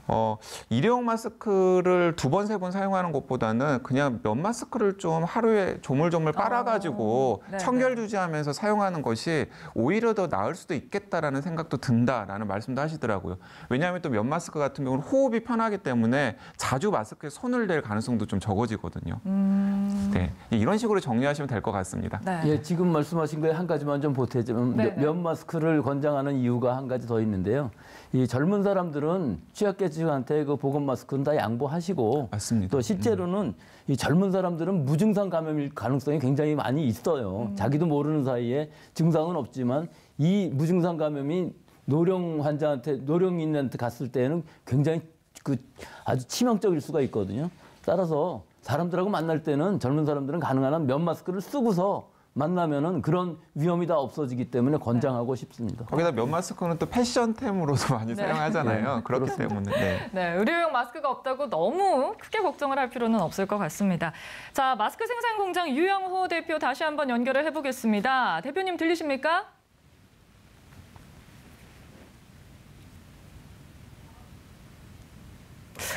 어, 일회용 마스크를 두 번, 세 번 사용하는 것보다는 그냥 면 마스크를 좀 하루에 조물조물 빨아가지고 어, 네, 청결 네. 유지하면서 사용하는 것이 오히려 더 나을 수도 있겠다라는 생각도 든다라는 말씀도 하시더라고요. 왜냐하면 또 면 마스크 같은 경우는 호흡이 편하기 때문에 자주 마스크에 손을 댈 가능성도 좀 적어지거든요. 음, 네, 이런 식으로 정리하시면 될 것 같습니다. 네. 예, 지금 말씀하신 거에 한 가지만 좀 보태자면 네네. 면 마스크를 권장하는 이유가 한 가지 더 있는데요. 이 젊은 사람들은 취약계층한테 그 보건 마스크는 다 양보하시고 맞습니다. 또 실제로는 이 젊은 사람들은 무증상 감염일 가능성이 굉장히 많이 있어요. 자기도 모르는 사이에 증상은 없지만 이 무증상 감염이 노령 환자한테 노령인한테 갔을 때는 굉장히 그 아주 치명적일 수가 있거든요. 따라서 사람들하고 만날 때는 젊은 사람들은 가능한 한 면 마스크를 쓰고서 만나면은 그런 위험이 다 없어지기 때문에 권장하고 싶습니다. 거기다 면 마스크는 또 패션템으로도 많이 네. 사용하잖아요. 네, 그렇기 그렇습니다. 때문에. 네. 네, 의료용 마스크가 없다고 너무 크게 걱정을 할 필요는 없을 것 같습니다. 자, 마스크 생산 공장 유영호 대표 다시 한번 연결을 해보겠습니다. 대표님 들리십니까?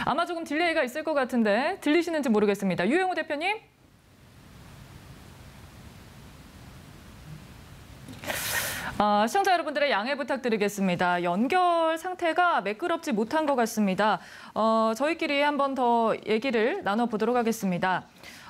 아마 조금 delay가 있을 것 같은데 들리시는지 모르겠습니다. 유영호 대표님? 아, 시청자 여러분들의 양해 부탁드리겠습니다. 연결 상태가 매끄럽지 못한 것 같습니다. 어, 저희끼리 한 번 더 얘기를 나눠보도록 하겠습니다.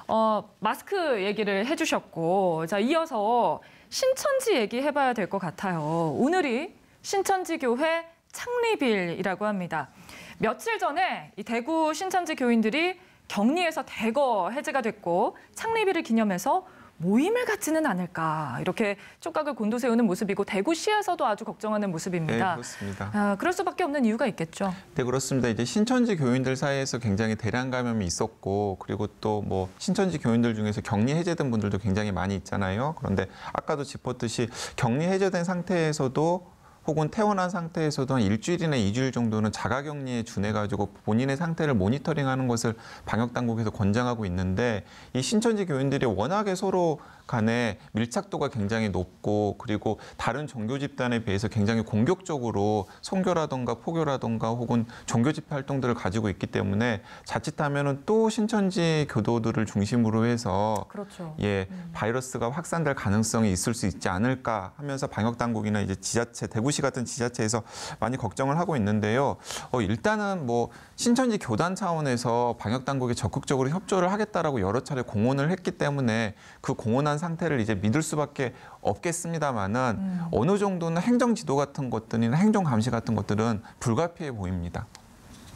어, 마스크 얘기를 해주셨고, 자, 이어서 신천지 얘기해봐야 될 것 같아요. 오늘이 신천지 교회 창립일이라고 합니다. 며칠 전에 이 대구 신천지 교인들이 격리에서 대거 해제가 됐고 창립일을 기념해서 모임을 갖지는 않을까 이렇게 촉각을 곤두세우는 모습이고 대구시에서도 아주 걱정하는 네, 모습입니다. 그렇습니다. 아, 그럴 수밖에 없는 이유가 있겠죠. 네, 그렇습니다. 이제 신천지 교인들 사이에서 굉장히 대량 감염이 있었고, 그리고 또 뭐 신천지 교인들 중에서 격리 해제된 분들도 굉장히 많이 있잖아요. 그런데 아까도 짚었듯이 격리 해제된 상태에서도 혹은 퇴원한 상태에서도 한 일주일이나 이주일 정도는 자가격리에 준해가지고 본인의 상태를 모니터링하는 것을 방역 당국에서 권장하고 있는데 이 신천지 교인들이 워낙에 서로 간에 밀착도가 굉장히 높고 그리고 다른 종교 집단에 비해서 굉장히 공격적으로 선교라던가 포교라던가 혹은 종교 집회 활동들을 가지고 있기 때문에 자칫하면은 또 신천지 교도들을 중심으로 해서 그렇죠. 예, 바이러스가 확산될 가능성이 있을 수 있지 않을까 하면서 방역 당국이나 이제 지자체, 대구시 같은 지자체에서 많이 걱정을 하고 있는데요. 어, 일단은 뭐 신천지 교단 차원에서 방역 당국에 적극적으로 협조를 하겠다라고 여러 차례 공언을 했기 때문에 그 공언한 상태를 이제 믿을 수밖에 없겠습니다만은 어느 정도는 행정 지도 같은 것들이나 행정 감시 같은 것들은 불가피해 보입니다.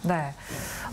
네.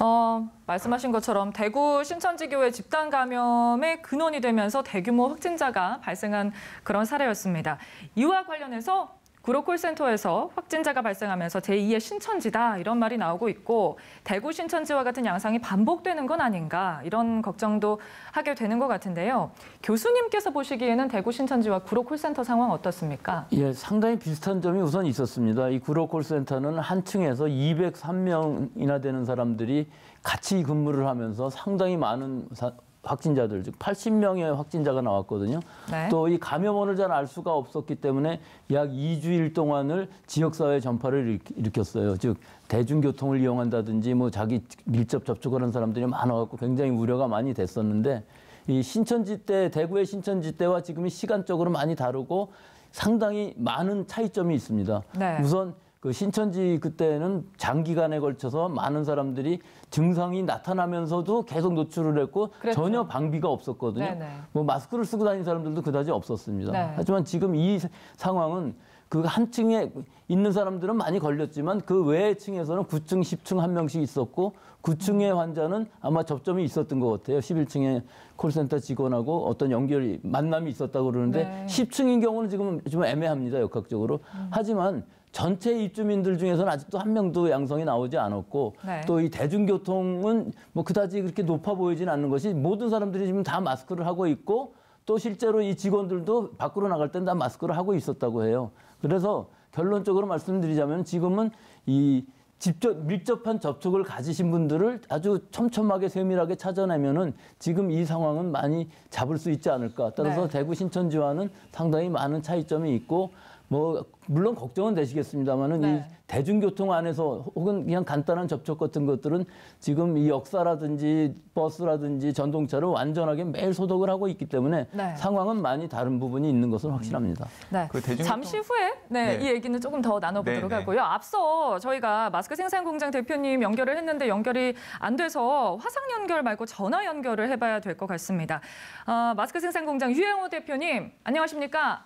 어, 말씀하신 것처럼 대구 신천지교회 집단 감염의 근원이 되면서 대규모 확진자가 발생한 그런 사례였습니다. 이와 관련해서 구로 콜센터에서 확진자가 발생하면서 제2의 신천지다 이런 말이 나오고 있고 대구 신천지와 같은 양상이 반복되는 건 아닌가 이런 걱정도 하게 되는 것 같은데요. 교수님께서 보시기에는 대구 신천지와 구로 콜센터 상황 어떻습니까? 예, 상당히 비슷한 점이 우선 있었습니다. 이 구로 콜센터는 한 층에서 203명이나 되는 사람들이 같이 근무를 하면서 상당히 많은 사- 확진자들, 즉 80명의 확진자가 나왔거든요. 네. 또이 감염원을 잘 알 수가 없었기 때문에 약 2주일 동안을 지역사회 전파를 일으켰어요. 즉 대중교통을 이용한다든지 뭐 자기 밀접 접촉하는 사람들이 많아갖고 굉장히 우려가 많이 됐었는데 이 신천지 때 대구의 신천지 때와 지금이 시간적으로 많이 다르고 상당히 많은 차이점이 있습니다. 네. 우선 그 신천지 그때는 장기간에 걸쳐서 많은 사람들이 증상이 나타나면서도 계속 노출을 했고 그랬죠. 전혀 방비가 없었거든요. 네네. 뭐 마스크를 쓰고 다니는 사람들도 그다지 없었습니다. 네. 하지만 지금 이 상황은 그 한 층에 있는 사람들은 많이 걸렸지만 그 외의 층에서는 9층, 10층 한 명씩 있었고 9층의 환자는 아마 접점이 있었던 것 같아요. 11층에 콜센터 직원하고 어떤 연결이 만남이 있었다고 그러는데 네. 10층인 경우는 지금 좀 애매합니다. 역학적으로. 하지만 전체 입주민들 중에서는 아직도 한 명도 양성이 나오지 않았고 네. 또이 대중교통은 뭐 그다지 그렇게 높아 보이지는 않는 것이 모든 사람들이 지금 다 마스크를 하고 있고 또 실제로 이 직원들도 밖으로 나갈 땐 다 마스크를 하고 있었다고 해요. 그래서 결론적으로 말씀드리자면 지금은 이 직접 밀접한 접촉을 가지신 분들을 아주 촘촘하게 세밀하게 찾아내면은 지금 이 상황은 많이 잡을 수 있지 않을까. 따라서 네. 대구 신천지와는 상당히 많은 차이점이 있고 뭐 물론 걱정은 되시겠습니다만은 네. 이 대중교통 안에서 혹은 그냥 간단한 접촉 같은 것들은 지금 이 역사라든지 버스라든지 전동차를 완전하게 매일 소독을 하고 있기 때문에 네. 상황은 많이 다른 부분이 있는 것은 확실합니다. 네. 그 대중교통- 잠시 후에 네, 네. 이 얘기는 조금 더 나눠보도록 네, 네. 하고요. 앞서 저희가 마스크 생산 공장 대표님 연결을 했는데 연결이 안 돼서 화상 연결 말고 전화 연결을 해봐야 될 것 같습니다. 어, 마스크 생산 공장 유영호 대표님 안녕하십니까?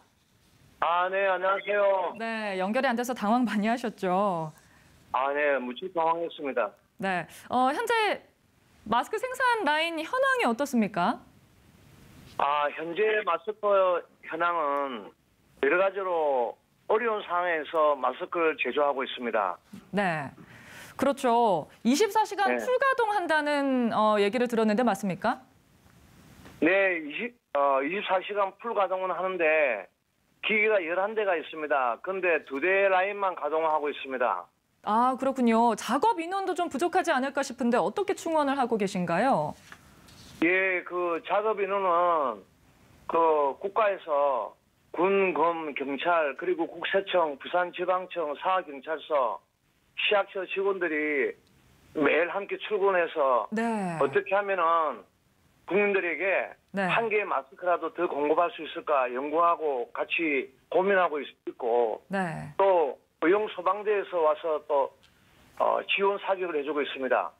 아, 네, 안녕하세요. 네, 연결이 안 돼서 당황 많이 하셨죠. 아, 네, 무척 당황했습니다. 네, 어, 현재 마스크 생산 라인 현황이 어떻습니까? 아, 현재 마스크 현황은 여러 가지로 어려운 상황에서 마스크를 제조하고 있습니다. 네. 그렇죠. 24시간 네. 풀가동한다는 어, 얘기를 들었는데 맞습니까? 네, 20, 어, 24시간 풀 가동은 하는데 기계가 11대가 있습니다. 근데 두 대 라인만 가동을 하고 있습니다. 아, 그렇군요. 작업 인원도 좀 부족하지 않을까 싶은데 어떻게 충원을 하고 계신가요? 예, 그 작업 인원은 그 국가에서 군, 검, 경찰, 그리고 국세청, 부산지방청, 사경찰서, 시役처 직원들이 매일 함께 출근해서 네. 어떻게 하면은 국민들에게 네. 한 개의 마스크라도 더 공급할 수 있을까 연구하고 같이 고민하고 있- 있고 네. 또 의용 소방대에서 와서 또 어, 지원 사격을 해주고 있습니다.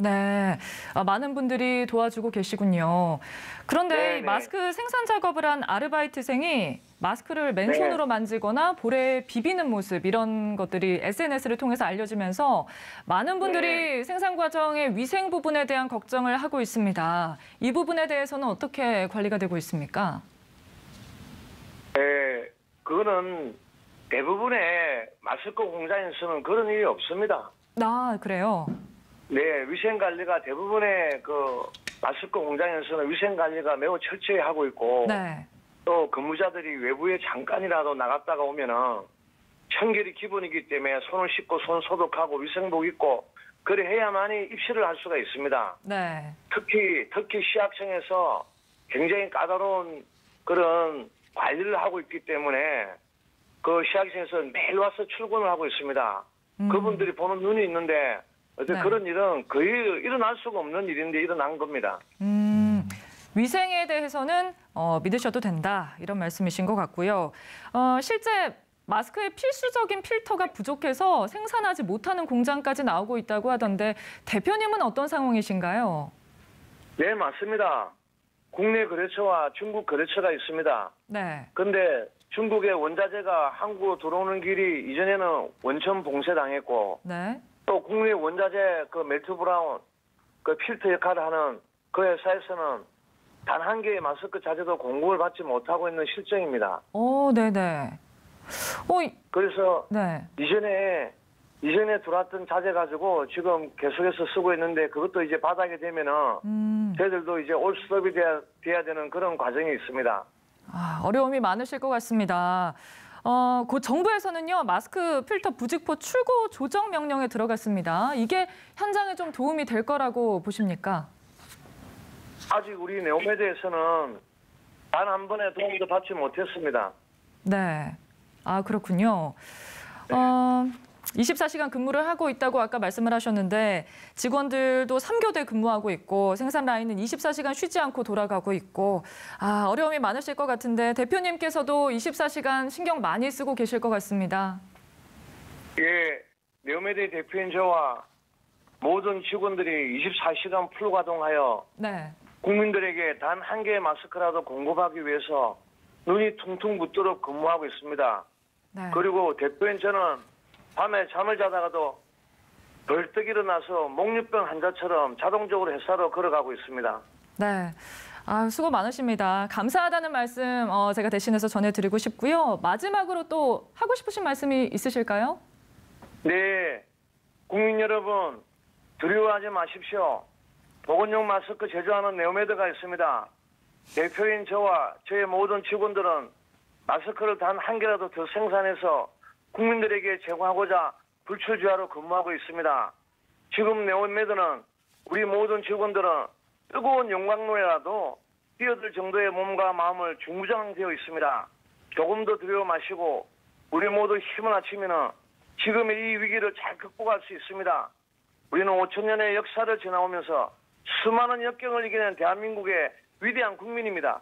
네, 아, 많은 분들이 도와주고 계시군요. 그런데 네, 이 네. 마스크 생산 작업을 한 아르바이트생이 마스크를 맨손으로 만지거나 볼에 비비는 모습 이런 것들이 SNS를 통해서 알려지면서 많은 분들이 생산 과정의 위생 부분에 대한 걱정을 하고 있습니다. 이 부분에 대해서는 어떻게 관리가 되고 있습니까? 예, 그거는 대부분의 마스크 공장에서는 그런 일이 없습니다. 아, 그래요. 네, 위생 관리가 대부분의 그 마스크 공장에서는 위생 관리가 매우 철저히 하고 있고 네. 또 근무자들이 외부에 잠깐이라도 나갔다가 오면은 청결이 기본이기 때문에 손을 씻고 손 소독하고 위생복 입고 그래 해야만이 입시를 할 수가 있습니다. 네. 특히 특히 시학청에서 굉장히 까다로운 그런 관리를 하고 있기 때문에 그 시학청에서 매일 와서 출근을 하고 있습니다. 음. 그분들이 보는 눈이 있는데 어째 네. 그런 일은 거의 일어날 수가 없는 일인데 일어난 겁니다. 음, 위생에 대해서는 어, 믿으셔도 된다 이런 말씀이신 것 같고요. 어, 실제 마스크의 필수적인 필터가 부족해서 생산하지 못하는 공장까지 나오고 있다고 하던데 대표님은 어떤 상황이신가요? 네, 맞습니다. 국내 거래처와 중국 거래처가 있습니다. 네, 근데 중국의 원자재가 한국으로 들어오는 길이 이전에는 원천 봉쇄당했고 네, 또 국내 원자재 그 멜트 브라운 그 필터 역할을 하는 그 회사에서는 단 한 개의 마스크 자재도 공급을 받지 못하고 있는 실정입니다. 어, 네, 네. 어, 이- 그래서 네, 이전에 이전에 들어왔던 자재 가지고 지금 계속해서 쓰고 있는데 그것도 이제 바닥에 되면은 음, 저희들도 이제 올 스톱이 돼야, 돼야 되는 그런 과정이 있습니다. 아, 어려움이 많으실 것 같습니다. 어, 곧 정부에서는요 마스크 필터 부직포 출고 조정 명령에 들어갔습니다. 이게 현장에 좀 도움이 될 거라고 보십니까? 아직 우리 네오메드에서는 단 한 번의 도움도 받지 못했습니다. 네. 아, 그렇군요. 어, 24시간 근무를 하고 있다고 아까 말씀을 하셨는데 직원들도 3교대 근무하고 있고 생산 라인은 24시간 쉬지 않고 돌아가고 있고 아, 어려움이 많으실 것 같은데 대표님께서도 24시간 신경 많이 쓰고 계실 것 같습니다. 예, 네오메드 대표인 저와 모든 직원들이 24시간 풀 가동하여 네. 국민들에게 단 한 개의 마스크라도 공급하기 위해서 눈이 퉁퉁 붓도록 근무하고 있습니다. 네. 그리고 대표인 저는 밤에 잠을 자다가도 벌떡 일어나서 목류병 환자처럼 자동적으로 회사로 걸어가고 있습니다. 네. 아, 수고 많으십니다. 감사하다는 말씀 어, 제가 대신해서 전해드리고 싶고요. 마지막으로 또 하고 싶으신 말씀이 있으실까요? 네, 국민 여러분 두려워하지 마십시오. 보건용 마스크 제조하는 네오메드가 있습니다. 대표인 저와 저의 모든 직원들은 마스크를 단 한 개라도 더 생산해서 국민들에게 제공하고자 불철주야로 근무하고 있습니다. 지금 네오메드는 우리 모든 직원들은 뜨거운 용광로에라도 뛰어들 정도의 몸과 마음을 중무장되어 있습니다. 조금 더 두려워 마시고 우리 모두 힘을 합치면은 지금의 이 위기를 잘 극복할 수 있습니다. 우리는 5천 년의 역사를 지나오면서 수많은 역경을 이기는 대한민국의 위대한 국민입니다.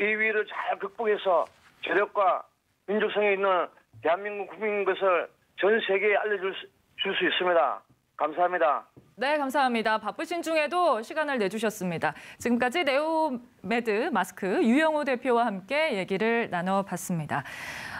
이 위기를 잘 극복해서 저력과 민족성이 있는 대한민국 국민인 것을 전 세계에 알려줄 수, 줄수 있습니다. 감사합니다. 네, 감사합니다. 바쁘신 중에도 시간을 내주셨습니다. 지금까지 네오메드 마스크 유영호 대표와 함께 얘기를 나눠봤습니다.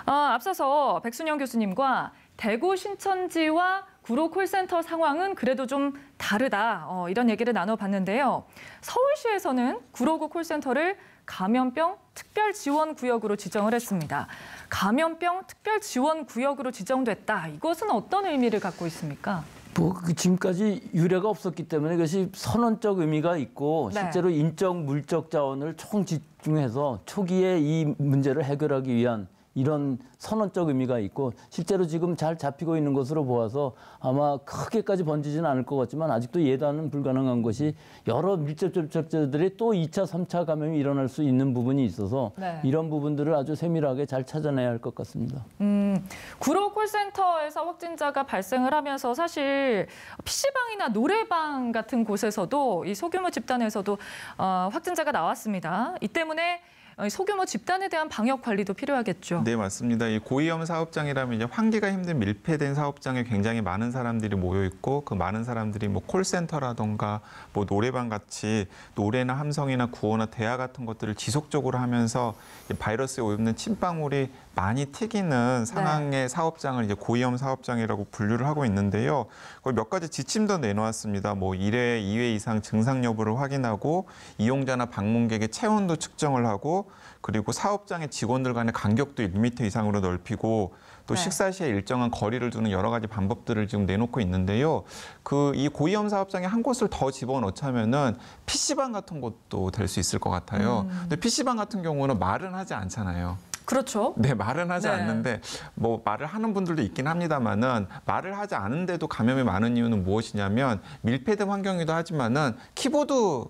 어, 앞서서 백순영 교수님과 대구 신천지와 구로 콜센터 상황은 그래도 좀 다르다 어, 이런 얘기를 나눠봤는데요. 서울시에서는 구로구 콜센터를 감염병 특별 지원 구역으로 지정을 했습니다. 감염병 특별 지원 구역으로 지정됐다. 이것은 어떤 의미를 갖고 있습니까? 뭐그 지금까지 유례가 없었기 때문에 그것이 선언적 의미가 있고 네. 실제로 인적 물적 자원을 총 집중해서 초기에 이 문제를 해결하기 위한 이런 선언적 의미가 있고 실제로 지금 잘 잡히고 있는 것으로 보아서 아마 크게까지 번지지는 않을 것 같지만 아직도 예단은 불가능한 것이 여러 밀접 접촉자들이 또 2차, 3차 감염이 일어날 수 있는 부분이 있어서 네. 이런 부분들을 아주 세밀하게 잘 찾아내야 할 것 같습니다. 음, 구로 콜센터에서 확진자가 발생을 하면서 사실 PC방이나 노래방 같은 곳에서도 이 소규모 집단에서도 어, 확진자가 나왔습니다. 이 때문에 어, 소규모 집단에 대한 방역 관리도 필요하겠죠. 네, 맞습니다. 이 고위험 사업장이라면 이제 환기가 힘든 밀폐된 사업장에 굉장히 많은 사람들이 모여 있고 그 많은 사람들이 뭐 콜센터라던가 뭐 노래방 같이 노래나 함성이나 구호나 대화 같은 것들을 지속적으로 하면서 이 바이러스에 오염된 침방울이 많이 튀기는 상황의 사업장을 이제 고위험 사업장이라고 분류를 하고 있는데요. 거기 몇 가지 지침도 내놓았습니다. 뭐 1회, 2회 이상 증상 여부를 확인하고 이용자나 방문객의 체온도 측정을 하고 그리고 사업장의 직원들 간의 간격도 1m 이상으로 넓히고 또 네. 식사 시에 일정한 거리를 두는 여러 가지 방법들을 지금 내놓고 있는데요. 그 이 고위험 사업장에 한 곳을 더 집어넣자면은 PC방 같은 것도 될 수 있을 것 같아요. 근데 PC방 같은 경우는 말은 하지 않잖아요. 그렇죠. 네, 말은 하지 네. 않는데 뭐 말을 하는 분들도 있긴 합니다만은 말을 하지 않은데도 감염이 많은 이유는 무엇이냐면 밀폐된 환경이기도 하지만은 키보드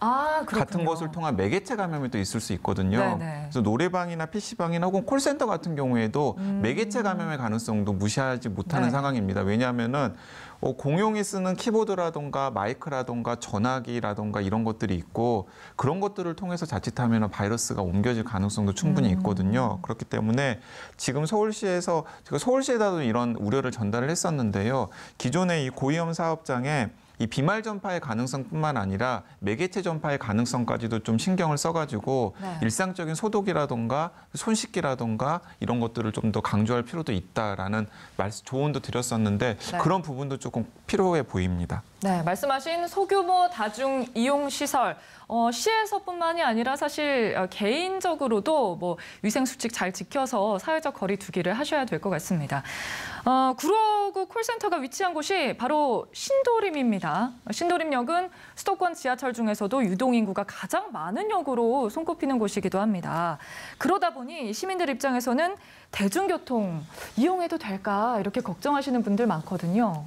아. 같은 것을 통한 매개체 감염이 또 있을 수 있거든요. 네네. 그래서 노래방이나 PC방이나 혹은 콜센터 같은 경우에도 매개체 감염의 가능성도 무시하지 못하는 음. 네. 상황입니다. 왜냐하면은 어, 공용이 쓰는 키보드라던가 마이크라던가 전화기라던가 이런 것들이 있고 그런 것들을 통해서 자칫하면 바이러스가 옮겨질 가능성도 충분히 음. 있거든요. 그렇기 때문에 지금 서울시에서 제가 서울시에다도 이런 우려를 전달을 했었는데요. 기존의 이 고위험 사업장에 이 비말 전파의 가능성뿐만 아니라 매개체 전파의 가능성까지도 좀 신경을 써가지고 네. 일상적인 소독이라던가 손 씻기라던가 이런 것들을 좀 더 강조할 필요도 있다라는 말씀 조언도 드렸었는데 네. 그런 부분도 조금 필요해 보입니다. 네, 말씀하신 소규모 다중 이용 시설 어, 시에서뿐만이 아니라 사실 어, 개인적으로도 뭐 위생 수칙 잘 지켜서 사회적 거리 두기를 하셔야 될 것 같습니다. 어, 구로구 콜센터가 위치한 곳이 바로 신도림입니다. 신도림역은 수도권 지하철 중에서도 유동 인구가 가장 많은 역으로 손꼽히는 곳이기도 합니다. 그러다 보니 시민들 입장에서는 대중교통 이용해도 될까 이렇게 걱정하시는 분들 많거든요.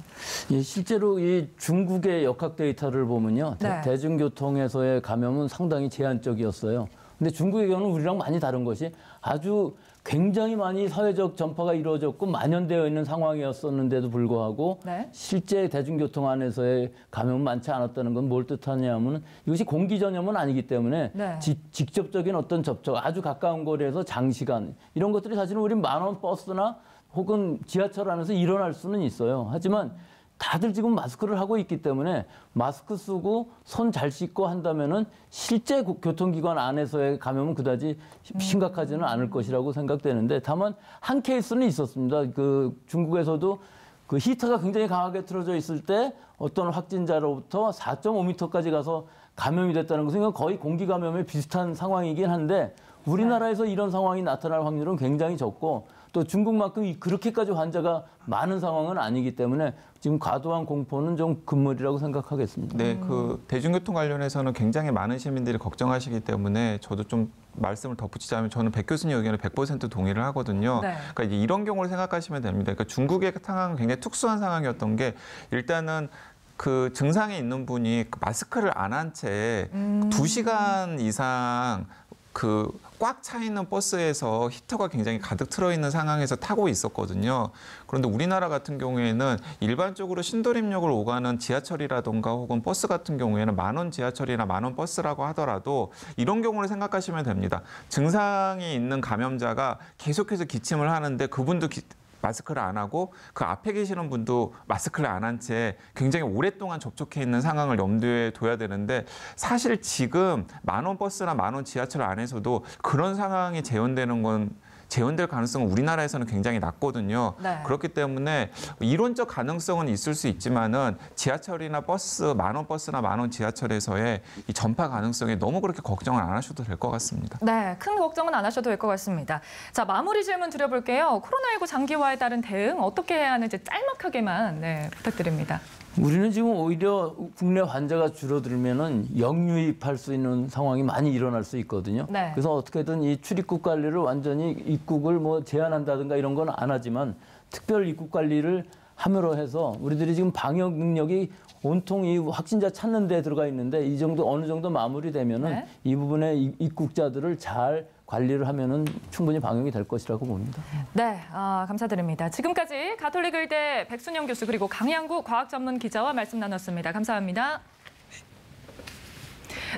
예, 실제로 이 중국의 역학 데이터를 보면요. 대- 네. 대 중교통에서의 감염은 상당히 제한적이었어요. 근데 중국의 경우는 우리랑 많이 다른 것이 아주 굉장히 많이 사회적 전파가 이루어졌고 만연되어 있는 상황이었었는데도 불구하고 네. 실제 대중교통 안에서의 감염은 많지 않았다는 건 뭘 뜻하냐면 이것이 공기 전염은 아니기 때문에 네. 지- 직접적인 어떤 접촉, 아주 가까운 거리에서 장시간 이런 것들이 사실은 우리 만원 버스나 혹은 지하철 안에서 일어날 수는 있어요. 하지만 다들 지금 마스크를 하고 있기 때문에 마스크 쓰고 손 잘 씻고 한다면은 실제 고- 교통기관 안에서의 감염은 그다지 심각하지는 않을 것이라고 생각되는데 다만 한 케이스는 있었습니다. 그 중국에서도 그 히터가 굉장히 강하게 틀어져 있을 때 어떤 확진자로부터 4.5m까지 가서 감염이 됐다는 것은 이건 거의 공기 감염에 비슷한 상황이긴 한데 우리나라에서 이런 상황이 나타날 확률은 굉장히 적고 또 중국만큼 이- 그렇게까지 환자가 많은 상황은 아니기 때문에 지금 과도한 공포는 좀 금물이라고 생각하겠습니다. 네, 그 대중교통 관련해서는 굉장히 많은 시민들이 걱정하시기 때문에 저도 좀 말씀을 덧붙이자면 저는 백 교수님 의견에 100% 동의를 하거든요. 네. 그러니까 이제 이런 경우를 생각하시면 됩니다. 그러니까 중국의 상황은 굉장히 특수한 상황이었던 게 일단은 그 증상이 있는 분이 그 마스크를 안 한 채 두 시간 이상 그 꽉 차 있는 버스에서 히터가 굉장히 가득 틀어 있는 상황에서 타고 있었거든요. 그런데 우리나라 같은 경우에는 일반적으로 신도림역을 오가는 지하철이라던가 혹은 버스 같은 경우에는 만원 지하철이나 만원 버스라고 하더라도 이런 경우를 생각하시면 됩니다. 증상이 있는 감염자가 계속해서 기침을 하는데 그분도 기- 마스크를 안 하고 그 앞에 계시는 분도 마스크를 안 한 채 굉장히 오랫동안 접촉해 있는 상황을 염두에 둬야 되는데 사실 지금 만원 버스나 만원 지하철 안에서도 그런 상황이 재현되는 건 재현될 가능성은 우리나라에서는 굉장히 낮거든요. 네. 그렇기 때문에 이론적 가능성은 있을 수 있지만은 지하철이나 버스, 만원 버스나 만원 지하철에서의 이 전파 가능성에 너무 그렇게 걱정을 안 하셔도 될 것 같습니다. 네, 큰 걱정은 안 하셔도 될 것 같습니다. 자, 마무리 질문 드려볼게요. 코로나19 장기화에 따른 대응 어떻게 해야 하는지 짤막하게만 네, 부탁드립니다. 우리는 지금 오히려 국내 환자가 줄어들면은 역유입할 수 있는 상황이 많이 일어날 수 있거든요. 네. 그래서 어떻게든 이 출입국 관리를 완전히 입국을 뭐 제한한다든가 이런 건 안 하지만 특별 입국 관리를 함으로 해서 우리들이 지금 방역 능력이 온통 이 확진자 찾는 데 들어가 있는데 이 정도 어느 정도 마무리되면은 네. 이 부분의 이- 입국자들을 잘 관리를 하면은 충분히 방역이 될 것이라고 봅니다. 네, 아, 감사드립니다. 지금까지 가톨릭 의대 백순영 교수 그리고 강양구 과학 전문 기자와 말씀 나눴습니다. 감사합니다.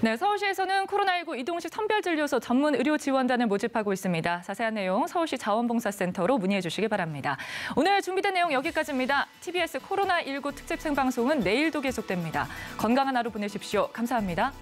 네, 서울시에서는 코로나19 이동식 선별진료소 전문 의료 지원단을 모집하고 있습니다. 자세한 내용 서울시 자원봉사센터로 문의해 주시기 바랍니다. 오늘 준비된 내용 여기까지입니다. TBS 코로나19 특집 생방송은 내일도 계속됩니다. 건강한 하루 보내십시오. 감사합니다.